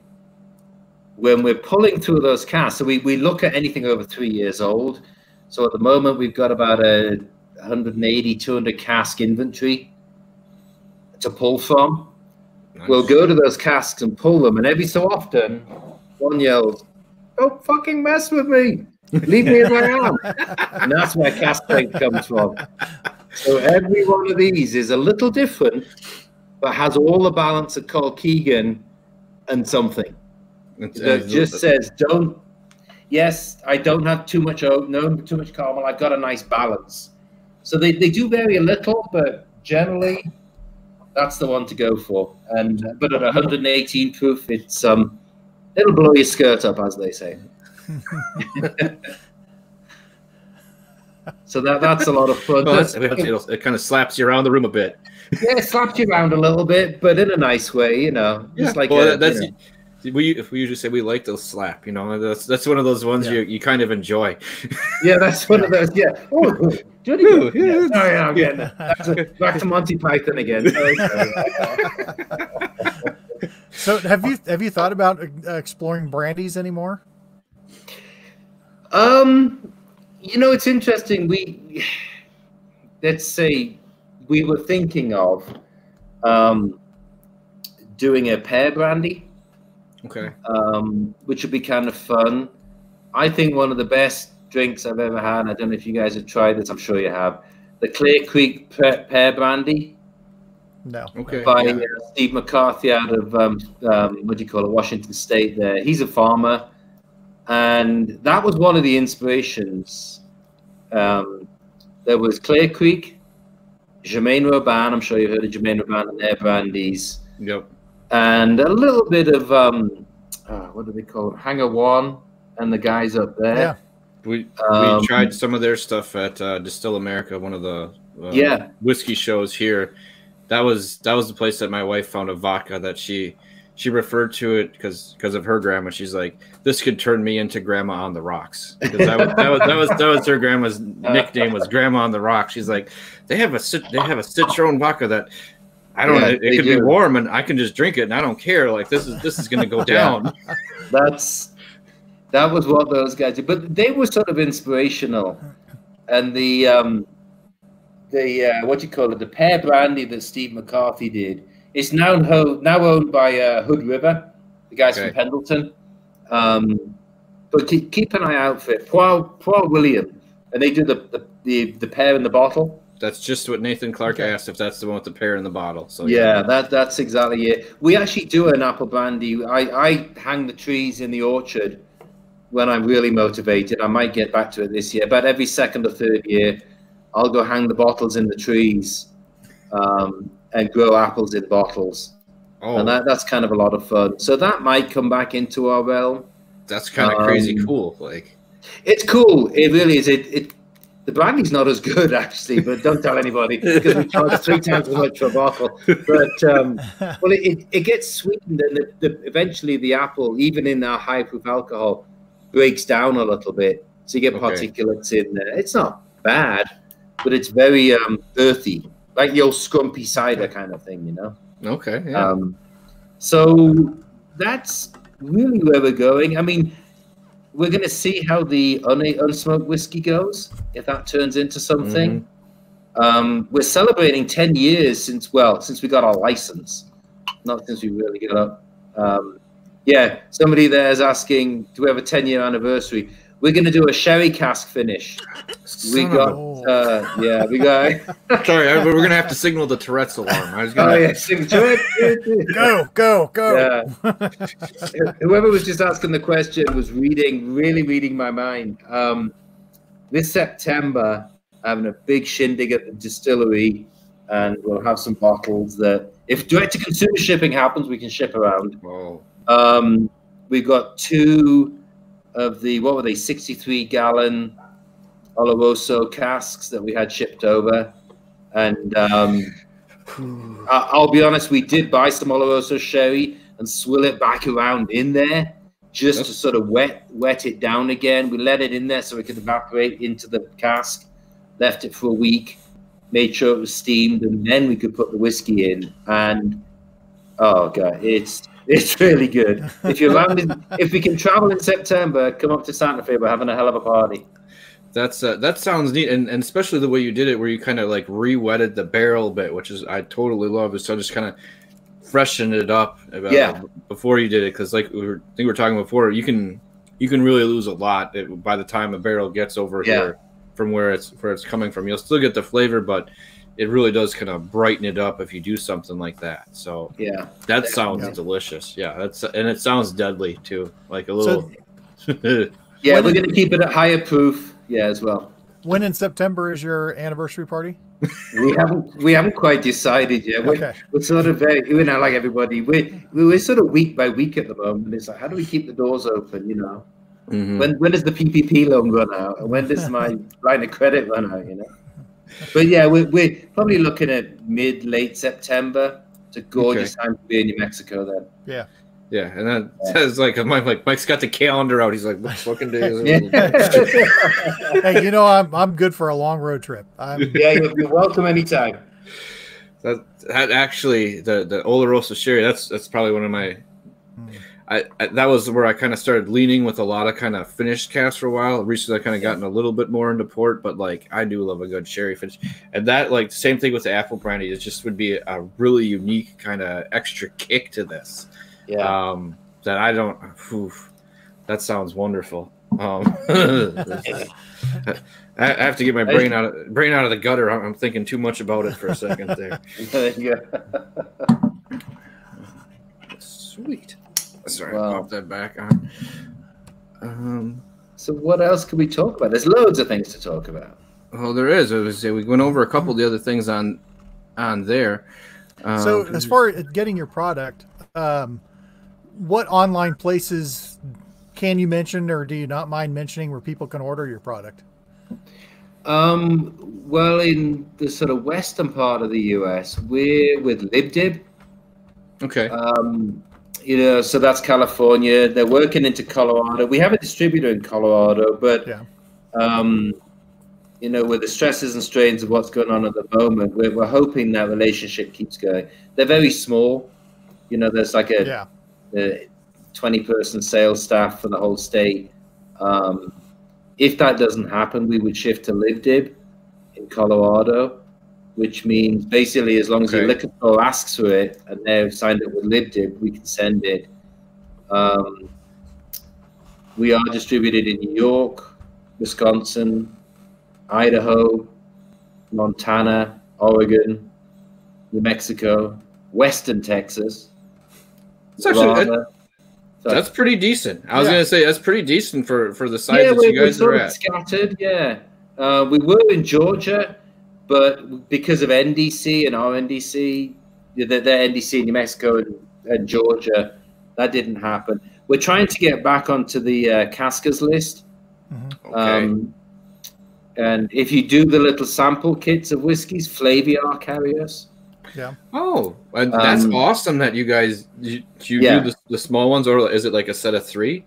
When we're pulling through those casks, so we, we look at anything over three years old. So at the moment, we've got about a 180, 200 cask inventory to pull from. We'll go to those casks and pull them, and every so often, one yells, "Don't fucking mess with me! Leave me as I am." and that's where cask strength comes from. So every one of these is a little different, but has all the balance of Colkegan and something that just says, "Don't." Yes, I don't have too much oat, no too much caramel. I've got a nice balance. So they, they do vary a little, but generally, that's the one to go for. And but at 118 proof, it's um, it'll blow your skirt up, as they say. so that that's a lot of fun. Well, it'll- it kind of slaps you around the room a bit. yeah, it slaps you around a little bit, but in a nice way, you know. Just like well, a, that's you know. We if we usually say we like to slap. You know, that's that's one of those ones Yeah. you, you kind of enjoy. yeah, that's one of those. Yeah. Oh, Johnny Ooh, good. Yeah. yeah. Sorry, I'm getting it. That's a- back to Monty Python again. Sorry, sorry. So have you have you thought about uh, exploring brandies anymore? Um, you know, it's interesting. We let's say we were thinking of um, doing a pear brandy, Okay. um, which would be kind of fun. I think one of the best drinks I've ever had. I don't know if you guys have tried this. I'm sure you have. The Clear Creek Pear, pear Brandy No. Okay. by yeah. uh, Steve McCarthy out of um, um, what do you call it, Washington State. There, he's a farmer, and that was one of the inspirations. Um, there was Clear Creek, Germain-Robin. I'm sure you've heard of Germain-Robin and their brandies, Yep. And a little bit of um, uh, what do they call it, Hangar One, and the guys up there. Yeah. We Um, we tried some of their stuff at uh, Distill America, one of the uh, Yeah. whiskey shows here. That was that was the place that my wife found a vodka that she she referred to it because because of her grandma. She's like, this could turn me into Grandma on the Rocks because that was, that was that was that was her grandma's nickname was Grandma on the Rocks. She's like, they have a cit- they have a citron vodka that. I don't. Yeah, know. It, could be warm, and I can just drink it, and I don't care. Like this is this is going to go down. That's that was what those guys did, but they were sort of inspirational. And the um, the uh, what do you call it? The pear brandy that Steve McCarthy did is now ho- now owned by uh, Hood River, the guys Okay. from Pendleton. Um, but keep, keep an eye out for it. Poor, Poire William, and they do the the, the, the pear in the bottle. That's just what Nathan Clark asked if that's the one with the pear in the bottle. So Yeah, that that's exactly it. We actually do an apple brandy. I, I hang the trees in the orchard when I'm really motivated. I might get back to it this year, but every second or third year, I'll go hang the bottles in the trees um, and grow apples in bottles. Oh, And that, that's kind of a lot of fun. So that might come back into our realm. that's kind of crazy um, cool. Like, It's cool. It really is. It, it the brandy's not as good actually, but don't tell anybody because we charge three times as much for a bottle. But um, well, it, it, gets sweetened, and the, the, eventually the apple, even in our high proof alcohol, breaks down a little bit. So you get Okay. particulates in there. It's not bad, but it's very um, earthy, like the old scrumpy cider kind of thing, you know. okay, yeah. Um, so that's really where we're going. I mean, we're going to see how the un- unsmoked whiskey goes if that turns into something. Um, we're celebrating 10 years since, well, since we got our license, not since we really got up. Um, yeah, somebody there is asking, do we have a 10 year anniversary? We're going to do a sherry cask finish. We Son of got, uh, yeah, we got. sorry, I, we're gonna have to signal the Tourette's alarm. I was gonna. Oh, yeah, sing to it. Go, go, go. Yeah. Whoever was just asking the question was reading, really reading my mind. Um, this September, having a big shindig at the distillery, and we'll have some bottles that, if direct to consumer shipping happens, we can ship around. Oh, Um, we've got two of the what were they, 63 gallon Oloroso casks that we had shipped over, and um, I'll be honest, we did buy some Oloroso sherry and swill it back around in there just to sort of wet wet it down again. We let it in there so it could evaporate into the cask. Left it for a week, made sure it was steamed, and then we could put the whiskey in. And oh god, it's it's really good. If you're around, in, if we can travel in September, come up to Santa Fe. We're having a hell of a party. that's uh, that sounds neat, and, and especially the way you did it, where you kind of like re-wetted the barrel a bit, which is I totally love. Is so just kind of freshened it up. About, Yeah. Before you did it, because like we were, I think we were talking before, you can you can really lose a lot by the time a barrel gets over Yeah. here from where it's where it's coming from. You'll still get the flavor, but it really does kind of brighten it up if you do something like that. So Yeah, that sounds Yeah. delicious. Yeah, that's and it sounds deadly too, like a little. yeah, we're going to keep it at higher proof. Yeah, as well. When in September is your anniversary party? We haven't we haven't quite decided yet. We're, Okay. we're sort of very you know like everybody. we're we're sort of week by week at the moment. It's like how do we keep the doors open? You know, Mhm. when when does the PPP loan run out, and when does my line of credit run out? You know. But yeah, we're we're probably looking at mid late September. It's a gorgeous time to be in New Mexico. Then. Yeah. Yeah, and then says like Mike, like Mike's got the calendar out. He's like, what fucking day is it? Hey, you know I'm I'm good for a long road trip. I'm, Yeah, you're, you're welcome anytime. That, that actually the the Oloroso sherry. That's that's probably one of my. Hmm. I, I that was where I kind of started leaning with a lot of kind of finished casks for a while. Recently, I kind of gotten a little bit more into port, but like I do love a good sherry finish, and that like same thing with the apple brandy. It just would be a really unique kind of extra kick to this. Yeah. Um, that I don't. That sounds wonderful. Um, I I have to get my brain out of brain out of the gutter. I'm, I'm thinking too much about it for a second there. yeah. Sweet. Sorry, Wow. I'll pop that back on. Um, So what else can we talk about? There's loads of things to talk about. oh, there is. I was say we went over a couple of the other things on on there. Um, so as far as getting your product, um, what online places can you mention, or do you not mind mentioning where people can order your product? Um, well, in the sort of western part of the US, we're with LibDib. okay, Um, you know, so that's California. They're working into Colorado. We have a distributor in Colorado, but Yeah. um, you know, with the stresses and strains of what's going on at the moment, we're, we're hoping that relationship keeps going. They're very small. You know, there's like a Yeah. the 20 person sales staff for the whole state. Um, if that doesn't happen, we would shift to LibDib in Colorado, which means basically as long as Okay. your liquor store asks for it and they've signed up with LibDib, we can send it. Um, we are distributed in New York, Wisconsin, Idaho, Montana, Oregon, New Mexico, Western Texas, actually- Nevada, That's pretty decent. I was Yeah. gonna say that's pretty decent for for the size yeah, that you we're guys are at. scattered. Yeah, uh, we were in Georgia, but because of NDC and our NDC, the, the NDC in New Mexico and, and Georgia, that didn't happen. We're trying to get back onto the uh, Cascas list. Okay. Um, and if you do the little sample kits of whiskeys, Flaviar carry us. oh, and that's um, awesome that you guys you, you Yeah. do the, the small ones, or is it like a set of three?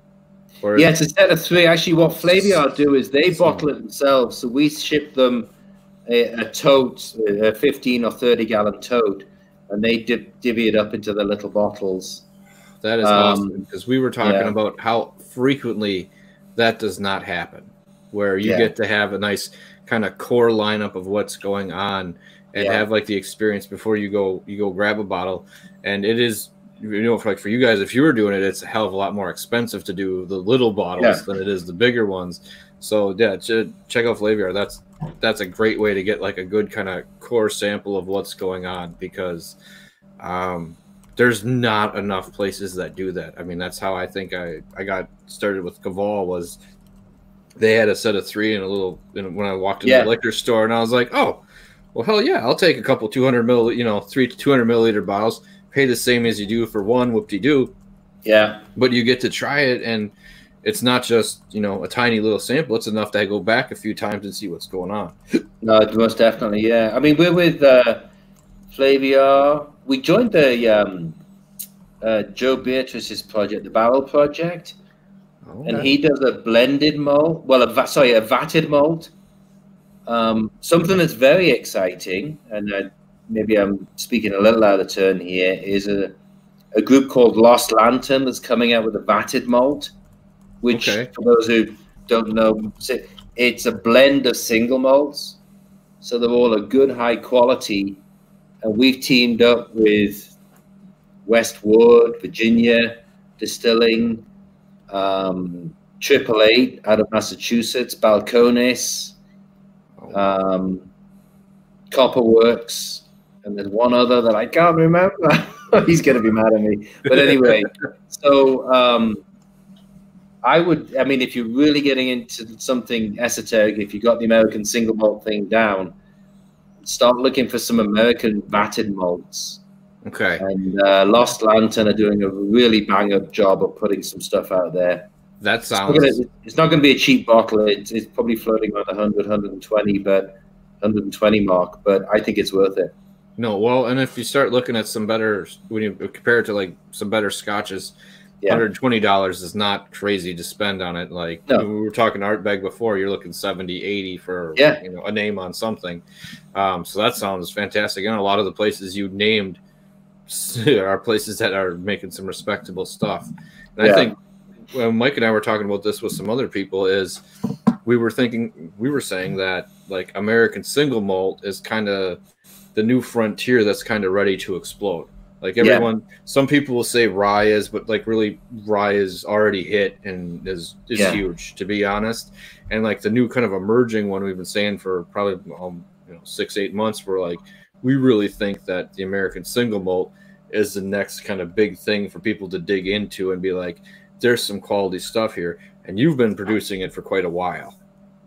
Or Yeah, it's a set of three. Actually, what Flaviar do is they bottle it themselves. So we ship them a, a tote, a 15 or 30 gallon tote, and they dip, divvy it up into the little bottles. That is Um, awesome because we were talking yeah. about how frequently that does not happen, where you Yeah. get to have a nice kind of core lineup of what's going on and Yeah. have like the experience before you go you go grab a bottle, and it is you know for like for you guys if you were doing it it's a hell of a lot more expensive to do the little bottles than it is the bigger ones. So yeah, ch- check out Flaviar. That's that's a great way to get like a good kind of core sample of what's going on because um, there's not enough places that do that. I mean, that's how I think I, I got started with Caval was they had a set of three and a little and when I walked into Yeah. the liquor store and I was like, oh, well, hell yeah, I'll take a couple 200 mill, you know, three 200 milliliter bottles, pay the same as you do for one, whoop de doo, Yeah, but you get to try it and it's not just you know a tiny little sample. It's enough to go back a few times and see what's going on. no, most definitely. Yeah, I mean we're with uh, Flaviar. We joined the um, uh, Joe Beatrice's project, the Barrel Project. and he does a blended malt. Well, a sorry, a vatted malt. Um, something that's very exciting, and uh, maybe I'm speaking a little out of turn here, is a a group called Lost Lantern that's coming out with a vatted malt, which, Okay. for those who don't know, it's- a blend of single malts, so they're all a good high quality, and we've teamed up with Westward, Virginia Distilling, um, Triple Eight out of Massachusetts, Balcones, um, Copperworks, and there's one other that I can't remember. He's going to be mad at me. But anyway, so um, I would, I mean, if you're really getting into something esoteric, if you got the American single malt thing down, start looking for some American vatted malts. Okay, And uh, Lost Lantern are doing a really bang up job of putting some stuff out there. that sounds It's not going to be a cheap bottle. It's, it's probably floating around 100, 120, but 120 mark. But I think it's worth it. No, well, and if you start looking at some better, when you compare it to like some better scotches, Yeah. hundred twenty dollars is not crazy to spend on it. Like No. we were talking Ardbeg before, you're looking 70, 80 for Yeah. you know a name on something. Um, so that sounds fantastic. And a lot of the places you named are places that are making some respectable stuff. And Yeah. I think when Mike and I were talking about this with some other people, is we were thinking we were saying that like American single malt is kind of the new frontier that's kind of ready to explode. Like Yeah. everyone, some people will say rye is, but like really rye is already hit and is is Yeah. huge to be honest. And like the new kind of emerging one we've been saying for probably um, you know six eight months, we're like we really think that the American single malt is the next kind of big thing for people to dig into and be like, there's some quality stuff here, and you've been producing it for quite a while.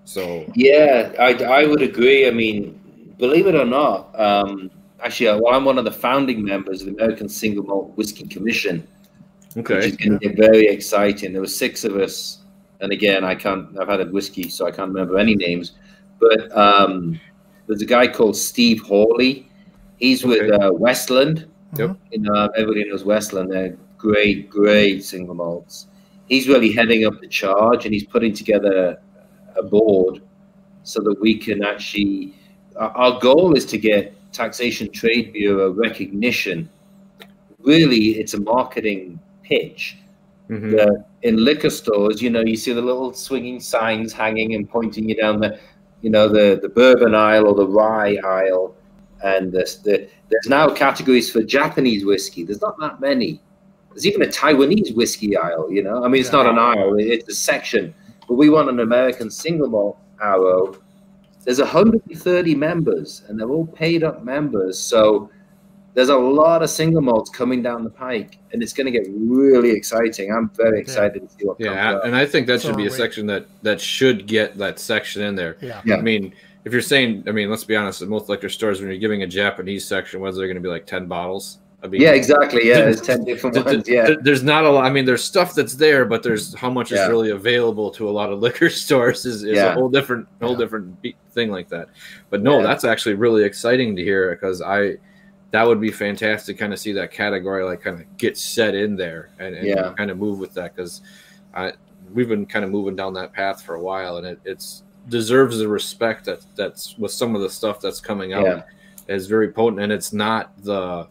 So Yeah, I, I would agree. I mean, believe it or not, um, actually, uh, well, I'm one of the founding members of the American Single Malt Whiskey Commission, which okay, is going to get very exciting. There were six of us, and again, I can't. I've had a whiskey, so I can't remember any names. But um, there's a guy called Steve Hawley. He's with Okay. uh, Westland. Yep. You know, everybody knows Westland. They're great, great single malts. He's really heading up the charge, and he's putting together a board so that we can actually. Our goal is to get Taxation Trade Bureau recognition. Really, it's a marketing pitch Mhm. that in liquor stores, you know, you see the little swinging signs hanging and pointing you down the, you know, the the bourbon aisle or the rye aisle, and there's the there's now categories for Japanese whiskey. There's not that many. There's even a Taiwanese whiskey aisle. You know, I mean, it's not an aisle; it's a section. But we want an American single malt arrow. There's 130 members, and they're all paid up members. So there's a lot of single malts coming down the pike, and it's going to get really exciting. I'm very excited to see what comes Yeah, and I think that So should be a we. section that that should get that section in there. Yeah. Yeah. I mean, if you're saying, I mean, let's be honest, at most liquor stores, when you're giving a Japanese section, whether they're going to be like ten bottles. I mean, Yeah, exactly. Yeah, there's ten different ones. Yeah, there's not a lot. I mean, there's stuff that's there, but there's how much Yeah. is really available to a lot of liquor stores is, is a whole different, whole Yeah. different thing like that. But no, Yeah. that's actually really exciting to hear because I, that would be fantastic. Kind of see that category like kind of get set in there and, and Yeah. kind of move with that because I we've been kind of moving down that path for a while and it it's deserves the respect that that's with some of the stuff that's coming out Yeah. is very potent and it's not the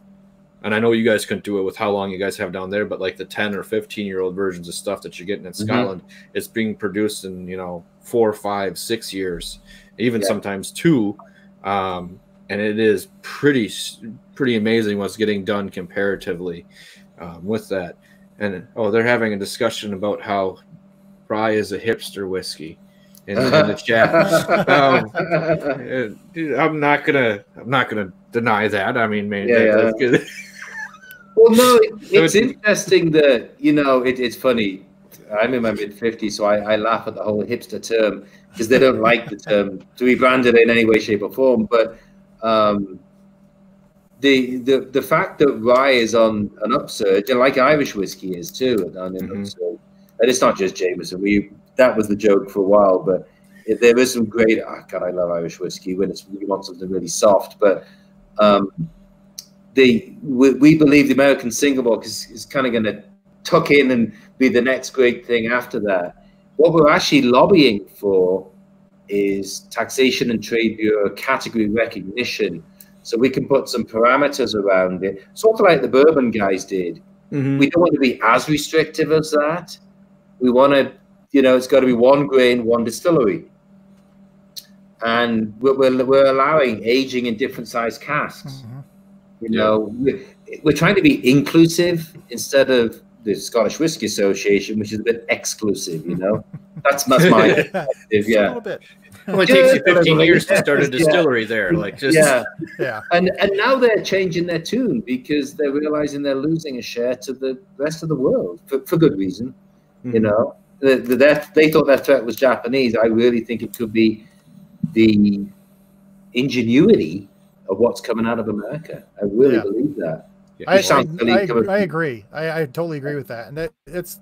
and I know you guys couldn't do it with how long you guys have down there, but like the 10 or 15 year old versions of stuff that you're getting in Mhm. Scotland, it's being produced in, you know, four, five, six years, even Yeah. sometimes two. Um, and it is pretty, pretty amazing what's getting done comparatively um, with that. And oh, they're having a discussion about how Rye is a hipster whiskey in, in the chat. Um, uh, I'm not gonna, I'm not gonna deny that. I mean, man, Yeah, yeah. Well, no, it, it's interesting that you know it, it's funny. I'm in my mid 50s, so I, I laugh at the whole hipster term because they don't like the term to be branded in any way, shape, or form. But um, the the the fact that rye is on an upsurge, and like Irish whiskey is too, on an Mhm. upsurge, and it's not just Jameson. We that was the joke for a while, but if there is some great. Oh God, I love Irish whiskey when it's you want something really soft, but. Um, the we, we believe the American single malt is, is kind of going to tuck in and be the next great thing after that. What we're actually lobbying for is taxation and trade bureau category recognition, so we can put some parameters around it, sort of like the bourbon guys did. We don't want to be as restrictive as that. We want to, you know, it's got to be one grain, one distillery. And we're, we're, we're allowing aging in different size casks. Mhm. You Yeah. know, we're, we're trying to be inclusive instead of the Scottish Whisky Association, which is a bit exclusive. You know, that's that's my Yeah, perspective. just a Yeah, little bit. It only takes you 15 years to start a Yeah. distillery there. Like just yeah. Yeah, And and now they're changing their tune because they're realizing they're losing a share to the rest of the world for, for good reason. Mhm. You know, the, the, their, they thought their threat was Japanese. I really think it could be the ingenuity of what's coming out of America. I really Yeah. believe that. Yeah. I, I, I, I agree. I, I totally agree with that. And that it's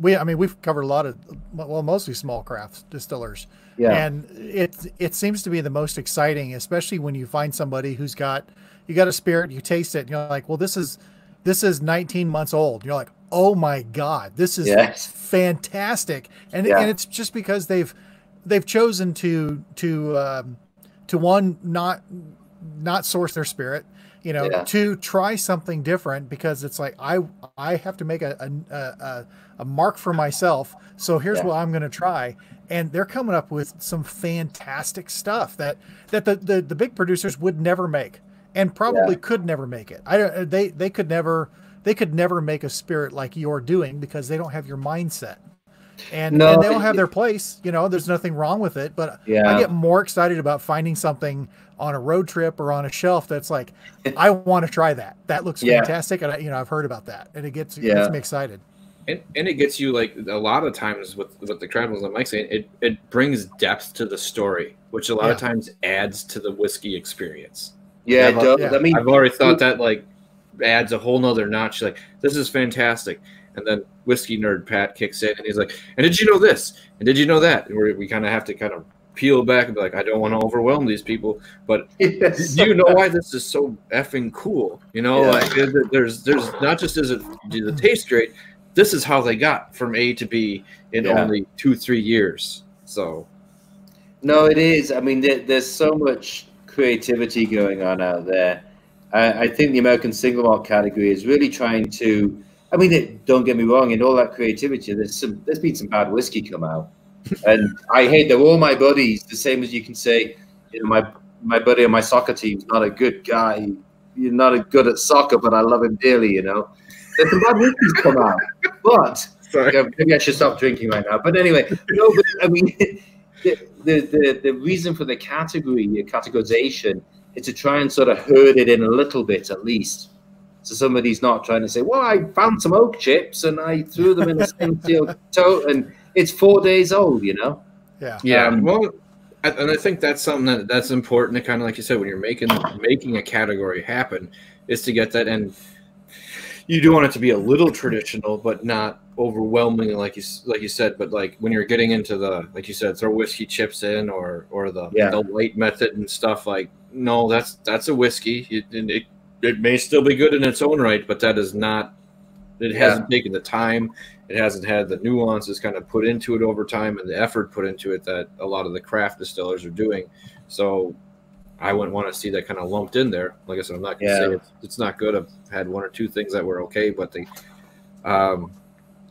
we. I mean, we've covered a lot of well, mostly small craft distillers, Yeah. and it it seems to be the most exciting, especially when you find somebody who's got you got a spirit, you taste it, and you're like, well, this is this is 19 months old. You're like, oh my god, this is Yes. fantastic, and Yeah. and it's just because they've they've chosen to to um, to one not not source their spirit you know Yeah. to try something different because it's like i i have to make a a, a, a mark for myself. So here's Yeah. what i'm going to try. And they're coming up with some fantastic stuff that that the the, the big producers would never make and probably could never make it. I don't they they could never they could never make a spirit like you're doing because they don't have your mindset and, No, and they don't have their place you know there's nothing wrong with it but Yeah. i get more excited about finding something on a road trip or on a shelf that's like i want to try that that looks Yeah. fantastic and I, you know i've heard about that and it gets, Yeah. gets me excited and, and it gets you like a lot of times with with the crowd that Mike's saying, it it brings depth to the story, which a lot of times adds to the whiskey experience. yeah, I've- yeah. I mean, I've already thought that like adds a whole nother notch. Like this is fantastic, and then whiskey nerd Pat kicks in and he's like, "And did you know this? And did you know that?" And we we kind of have to kind of peel back and be like, "I don't want to overwhelm these people, but yes. do you know why this is so effing cool? You know, Yeah. like there's there's not just is it does it taste great. This is how they got from A to B in Yeah. only two three years. So No, it is. I mean, there, there's so much creativity going on out there. I, I think the American single malt category is really trying to. I mean, it, don't get me wrong. In all that creativity, there's some. There's been some bad whiskey come out, and I hate. They're all my buddies. The same as you can say, you know, my my buddy on my soccer team's not a good guy. You're not a good at soccer, but I love him dearly. You know, there's some bad whiskeys come out, but sorry. maybe I should stop drinking right now. But anyway, no, but I mean, the, the, the, the reason for the category, the categorization, is to try and sort of herd it in a little bit at least. So somebody's not trying to say, "Well, I found some oak chips and I threw them in the same steel tote, and it's four days old," you know. Yeah. Yeah, Um, well, and I think that's something that that's important to kind of like you said when you're making making a category happen is to get that and you do want it to be a little traditional but not overwhelming like you like you said but like when you're getting into the like you said throw whiskey chips in or or the Yeah. the light method and stuff like no that's that's a whiskey it, and it it may still be good in its own right but that is not it Yeah. hasn't taken the time it hasn't had the nuances kind of put into it over time and the effort put into it that a lot of the craft distillers are doing. So I wouldn't want to see that kind of lumped in there. Like I said, I'm not going to Yeah. say it's, it's not good. I've had one or two things that were okay, but they, um,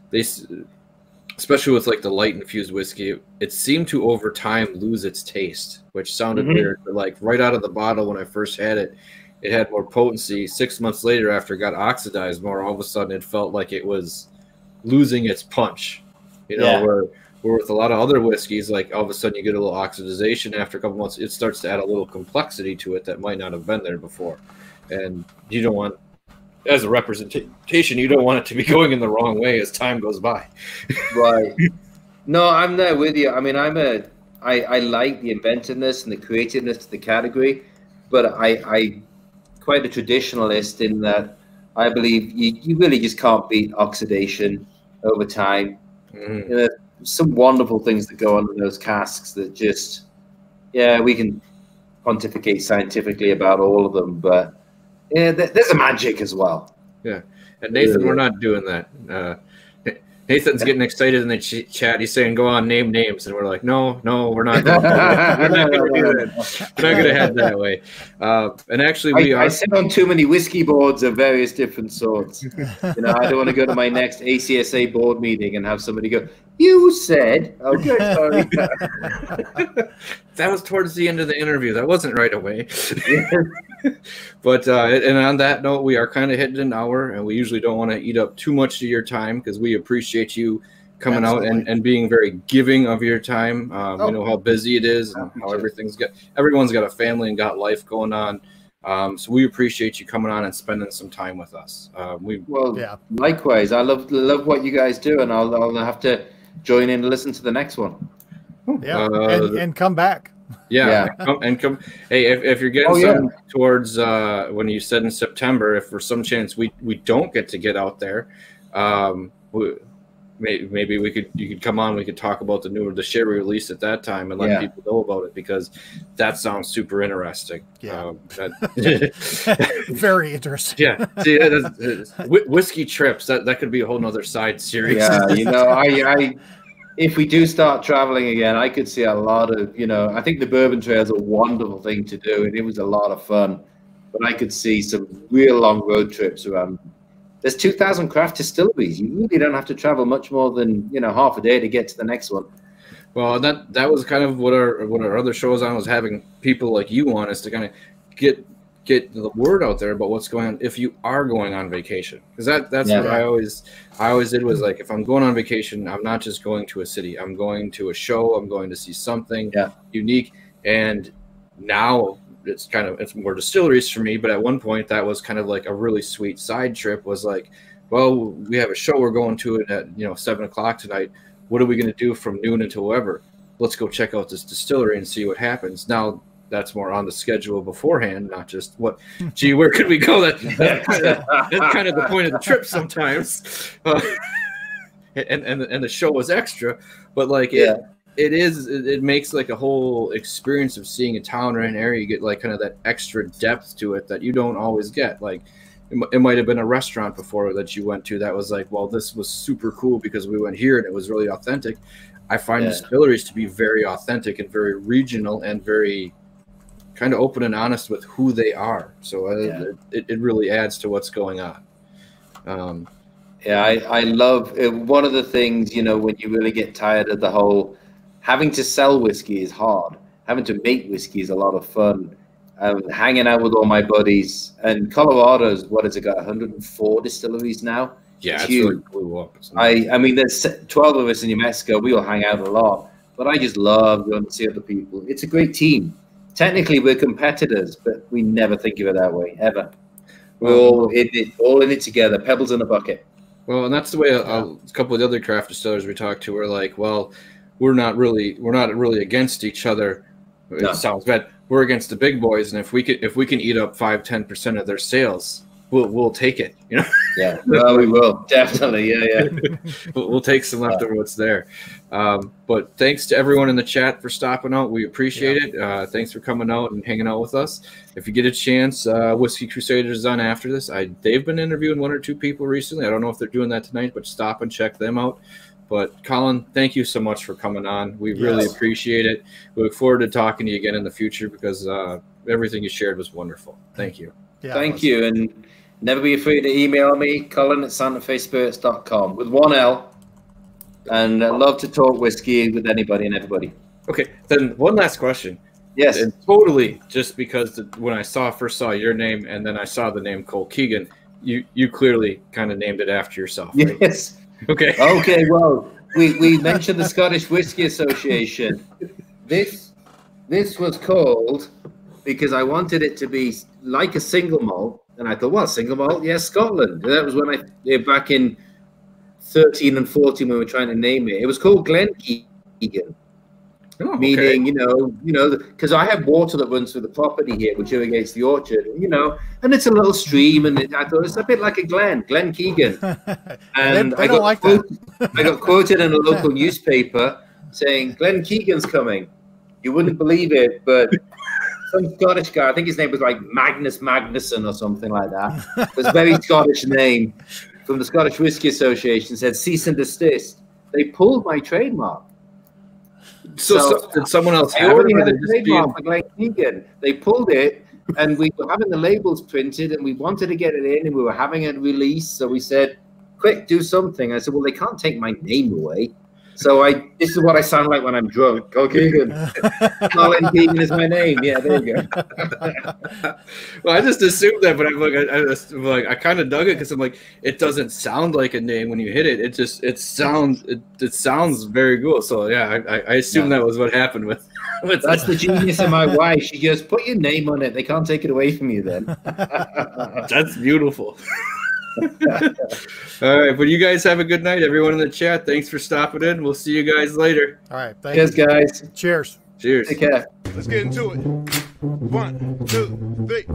they, especially with like the light infused whiskey, it seemed to over time lose its taste, which sounded Mhm. weird. But like right out of the bottle when I first had it, it had more potency. Six months later, after it got oxidized more, all of a sudden it felt like it was losing its punch. You know, Yeah. where where with a lot of other whiskeys, like all of a sudden you get a little oxidization after a couple months, it starts to add a little complexity to it that might not have been there before. And you don't want as a representation, you don't want it to be going in the wrong way as time goes by. Right. No, I'm there with you. I mean, I'm a I, I like the inventiveness and the creativeness to the category, but I I quite a traditionalist in that I believe you, you really just can't beat oxidation over time. Mhm. You know, some wonderful things that go on in those casks that just yeah, we can pontificate scientifically about all of them, but yeah, there- there's a magic as well. Yeah, and Nathan, we're not doing that. Uh, Nathan's getting excited in the ch- chat. He's saying, "Go on, name names," and we're like, "No, no, we're not. Gonna, we're not going to do that. We're not going to head that way." Uh, and actually, we I, I sit on too many whiskey boards of various different sorts. you know, I don't want to go to my next ACSA board meeting and have somebody go, "You said, okay, sorry." That was towards the end of the interview. That wasn't right away. but uh, and on that note, we are kind of hitting an hour, and we usually don't want to eat up too much of your time because we appreciate you coming out and, and being very giving of your time. Um, Oh. We know how busy it is and how everything's got. Everyone's got a family and got life going on. Um, so we appreciate you coming on and spending some time with us. Uh, we well, Yeah. likewise, I love love what you guys do, and I'll, I'll have to join in and listen to the next one. Yeah. Uh, and, and come back. Yeah, Yeah. and come, and come. Hey, if, if you're getting Oh, yeah. towards uh, when you said in September, if for some chance we we don't get to get out there, um, we, maybe, maybe we could you could come on. We could talk about the newer the sherry release at that time and let Yeah. people know about it because that sounds super interesting. Yeah. Um, that- Very interesting. yeah. See, that is- whi- whiskey trips. That that could be a whole nother side series. Yeah, you know, I, I, if we do start traveling again, I could see a lot of, you know, I think the Bourbon Trail is a wonderful thing to do, and it was a lot of fun. But I could see some real long road trips around. There's 2,000 craft distilleries. You really don't have to travel much more than you know half a day to get to the next one. Well, that that was kind of what our what our other shows on was having people like you on is to kind of get get the word out there about what's going on if you are going on vacation. Because that that's what I always I always did was like if I'm going on vacation I'm not just going to a city. I'm going to a show. I'm going to see something Yeah. unique. And now it's kind of it's more distilleries for me but at one point that was kind of like a really sweet side trip was like well we have a show. We're going to it at you know seven o'clock tonight. What are we going to do from noon until whatever? Let's go check out this distillery and see what happens. Now that's more on the schedule beforehand not just what gee where could we go? That that's kind of, that's kind of the point of the trip sometimes. Uh, and, and and the show was extra but like it, it is it, it makes like a whole experience of seeing a town or an area you get like kind of that extra depth to it that you don't always get. Like it, mi- it might have been a restaurant before that you went to that was like well this was super cool because we went here and it was really authentic. I find Yeah. distilleries to be very authentic and very regional and very kind of open and honest with who they are so uh, Yeah. it, it really adds to what's going on um, Yeah, I, I love uh, one of the things, you know, when you really get tired of the whole having to sell whiskey is hard. Having to make whiskey is a lot of fun. Um, hanging out with all my buddies. And Colorado's, what has it got, 104 distilleries now? yeah It's it's really blew up I, I mean, there's 12 of us in New Mexico. We all hang out a lot. But I just love going to see other people. It's a great team. Technically we're competitors, but we never think of it that way ever. We're all in it, all in it together, pebbles in a bucket. Well, and that's the way a, a couple of the other craft distillers we talked to were like, well, we're not really we're not really against each other. It No. sounds bad. We're against the big boys, and if we could if we can eat up five ten percent of their sales, we'll we'll take it. You know, Yeah, well, we will definitely. Yeah, yeah. we'll, we'll take some left of what's there. Um, but thanks to everyone in the chat for stopping out. We appreciate it. Uh, thanks for coming out and hanging out with us. If you get a chance, uh, Whiskey Crusaders is on after this. I they've been interviewing one or two people recently. I don't know if they're doing that tonight, but stop and check them out. But Colin, thank you so much for coming on. We really appreciate it. We look forward to talking to you again in the future because uh, everything you shared was wonderful. Thank you. Yeah. Thank you. And never be afraid to email me, Colin at SantaFeSpirits.com with one L. And I love to talk whiskey with anybody and everybody. Okay, then one last question. Yes. And totally just because the, when I saw first saw your name and then I saw the name Colkegan, you you clearly kind of named it after yourself. Right? Yes. Okay. Okay, well, we, we mentioned the Scottish Whisky Association. This this was called because I wanted it to be like a single malt, and I thought, well, single malt, yes, Scotland. And that was when I back in thirteen and fourteen when we were trying to name it. It was called Glen Keegan, Oh, okay. meaning you know, you know, because I have water that runs through the property here, which irrigates the orchard, you know, and it's a little stream, and it, I thought it's a bit like a Glen, Glen Keegan. And they I got like quoted, I got quoted in a local newspaper saying Glen Keegan's coming. You wouldn't believe it, but some Scottish guy, I think his name was like Magnus Magnuson or something like that. It was a very Scottish name from the Scottish Whisky Association said cease and desist. They pulled my trademark. So, So- so did someone else I already had a trademark for Glen Keegan. They pulled it, and we were having the labels printed, and we wanted to get it in, and we were having it released. So we said, "Quick, do something." I said, "Well, they can't take my name away." So I, this is what I sound like when I'm drunk. Colkegan. Colin Keegan is my name. Yeah, there you go. well, I just assumed that, but I'm like, I, like, I kind of dug it because I'm like, it doesn't sound like a name when you hit it. It just, it sounds, it, it sounds very cool. So yeah, I, I- assume Yeah. that was what happened with. with That's the genius of my wife. She goes, "Put your name on it. They can't take it away from you." Then. That's beautiful. All right, but you guys have a good night, everyone in the chat. Thanks for stopping in. We'll see you guys later. All right. Thank Cheers, you. guys. Cheers. Cheers. Take care. Let's get into it. One, two, three.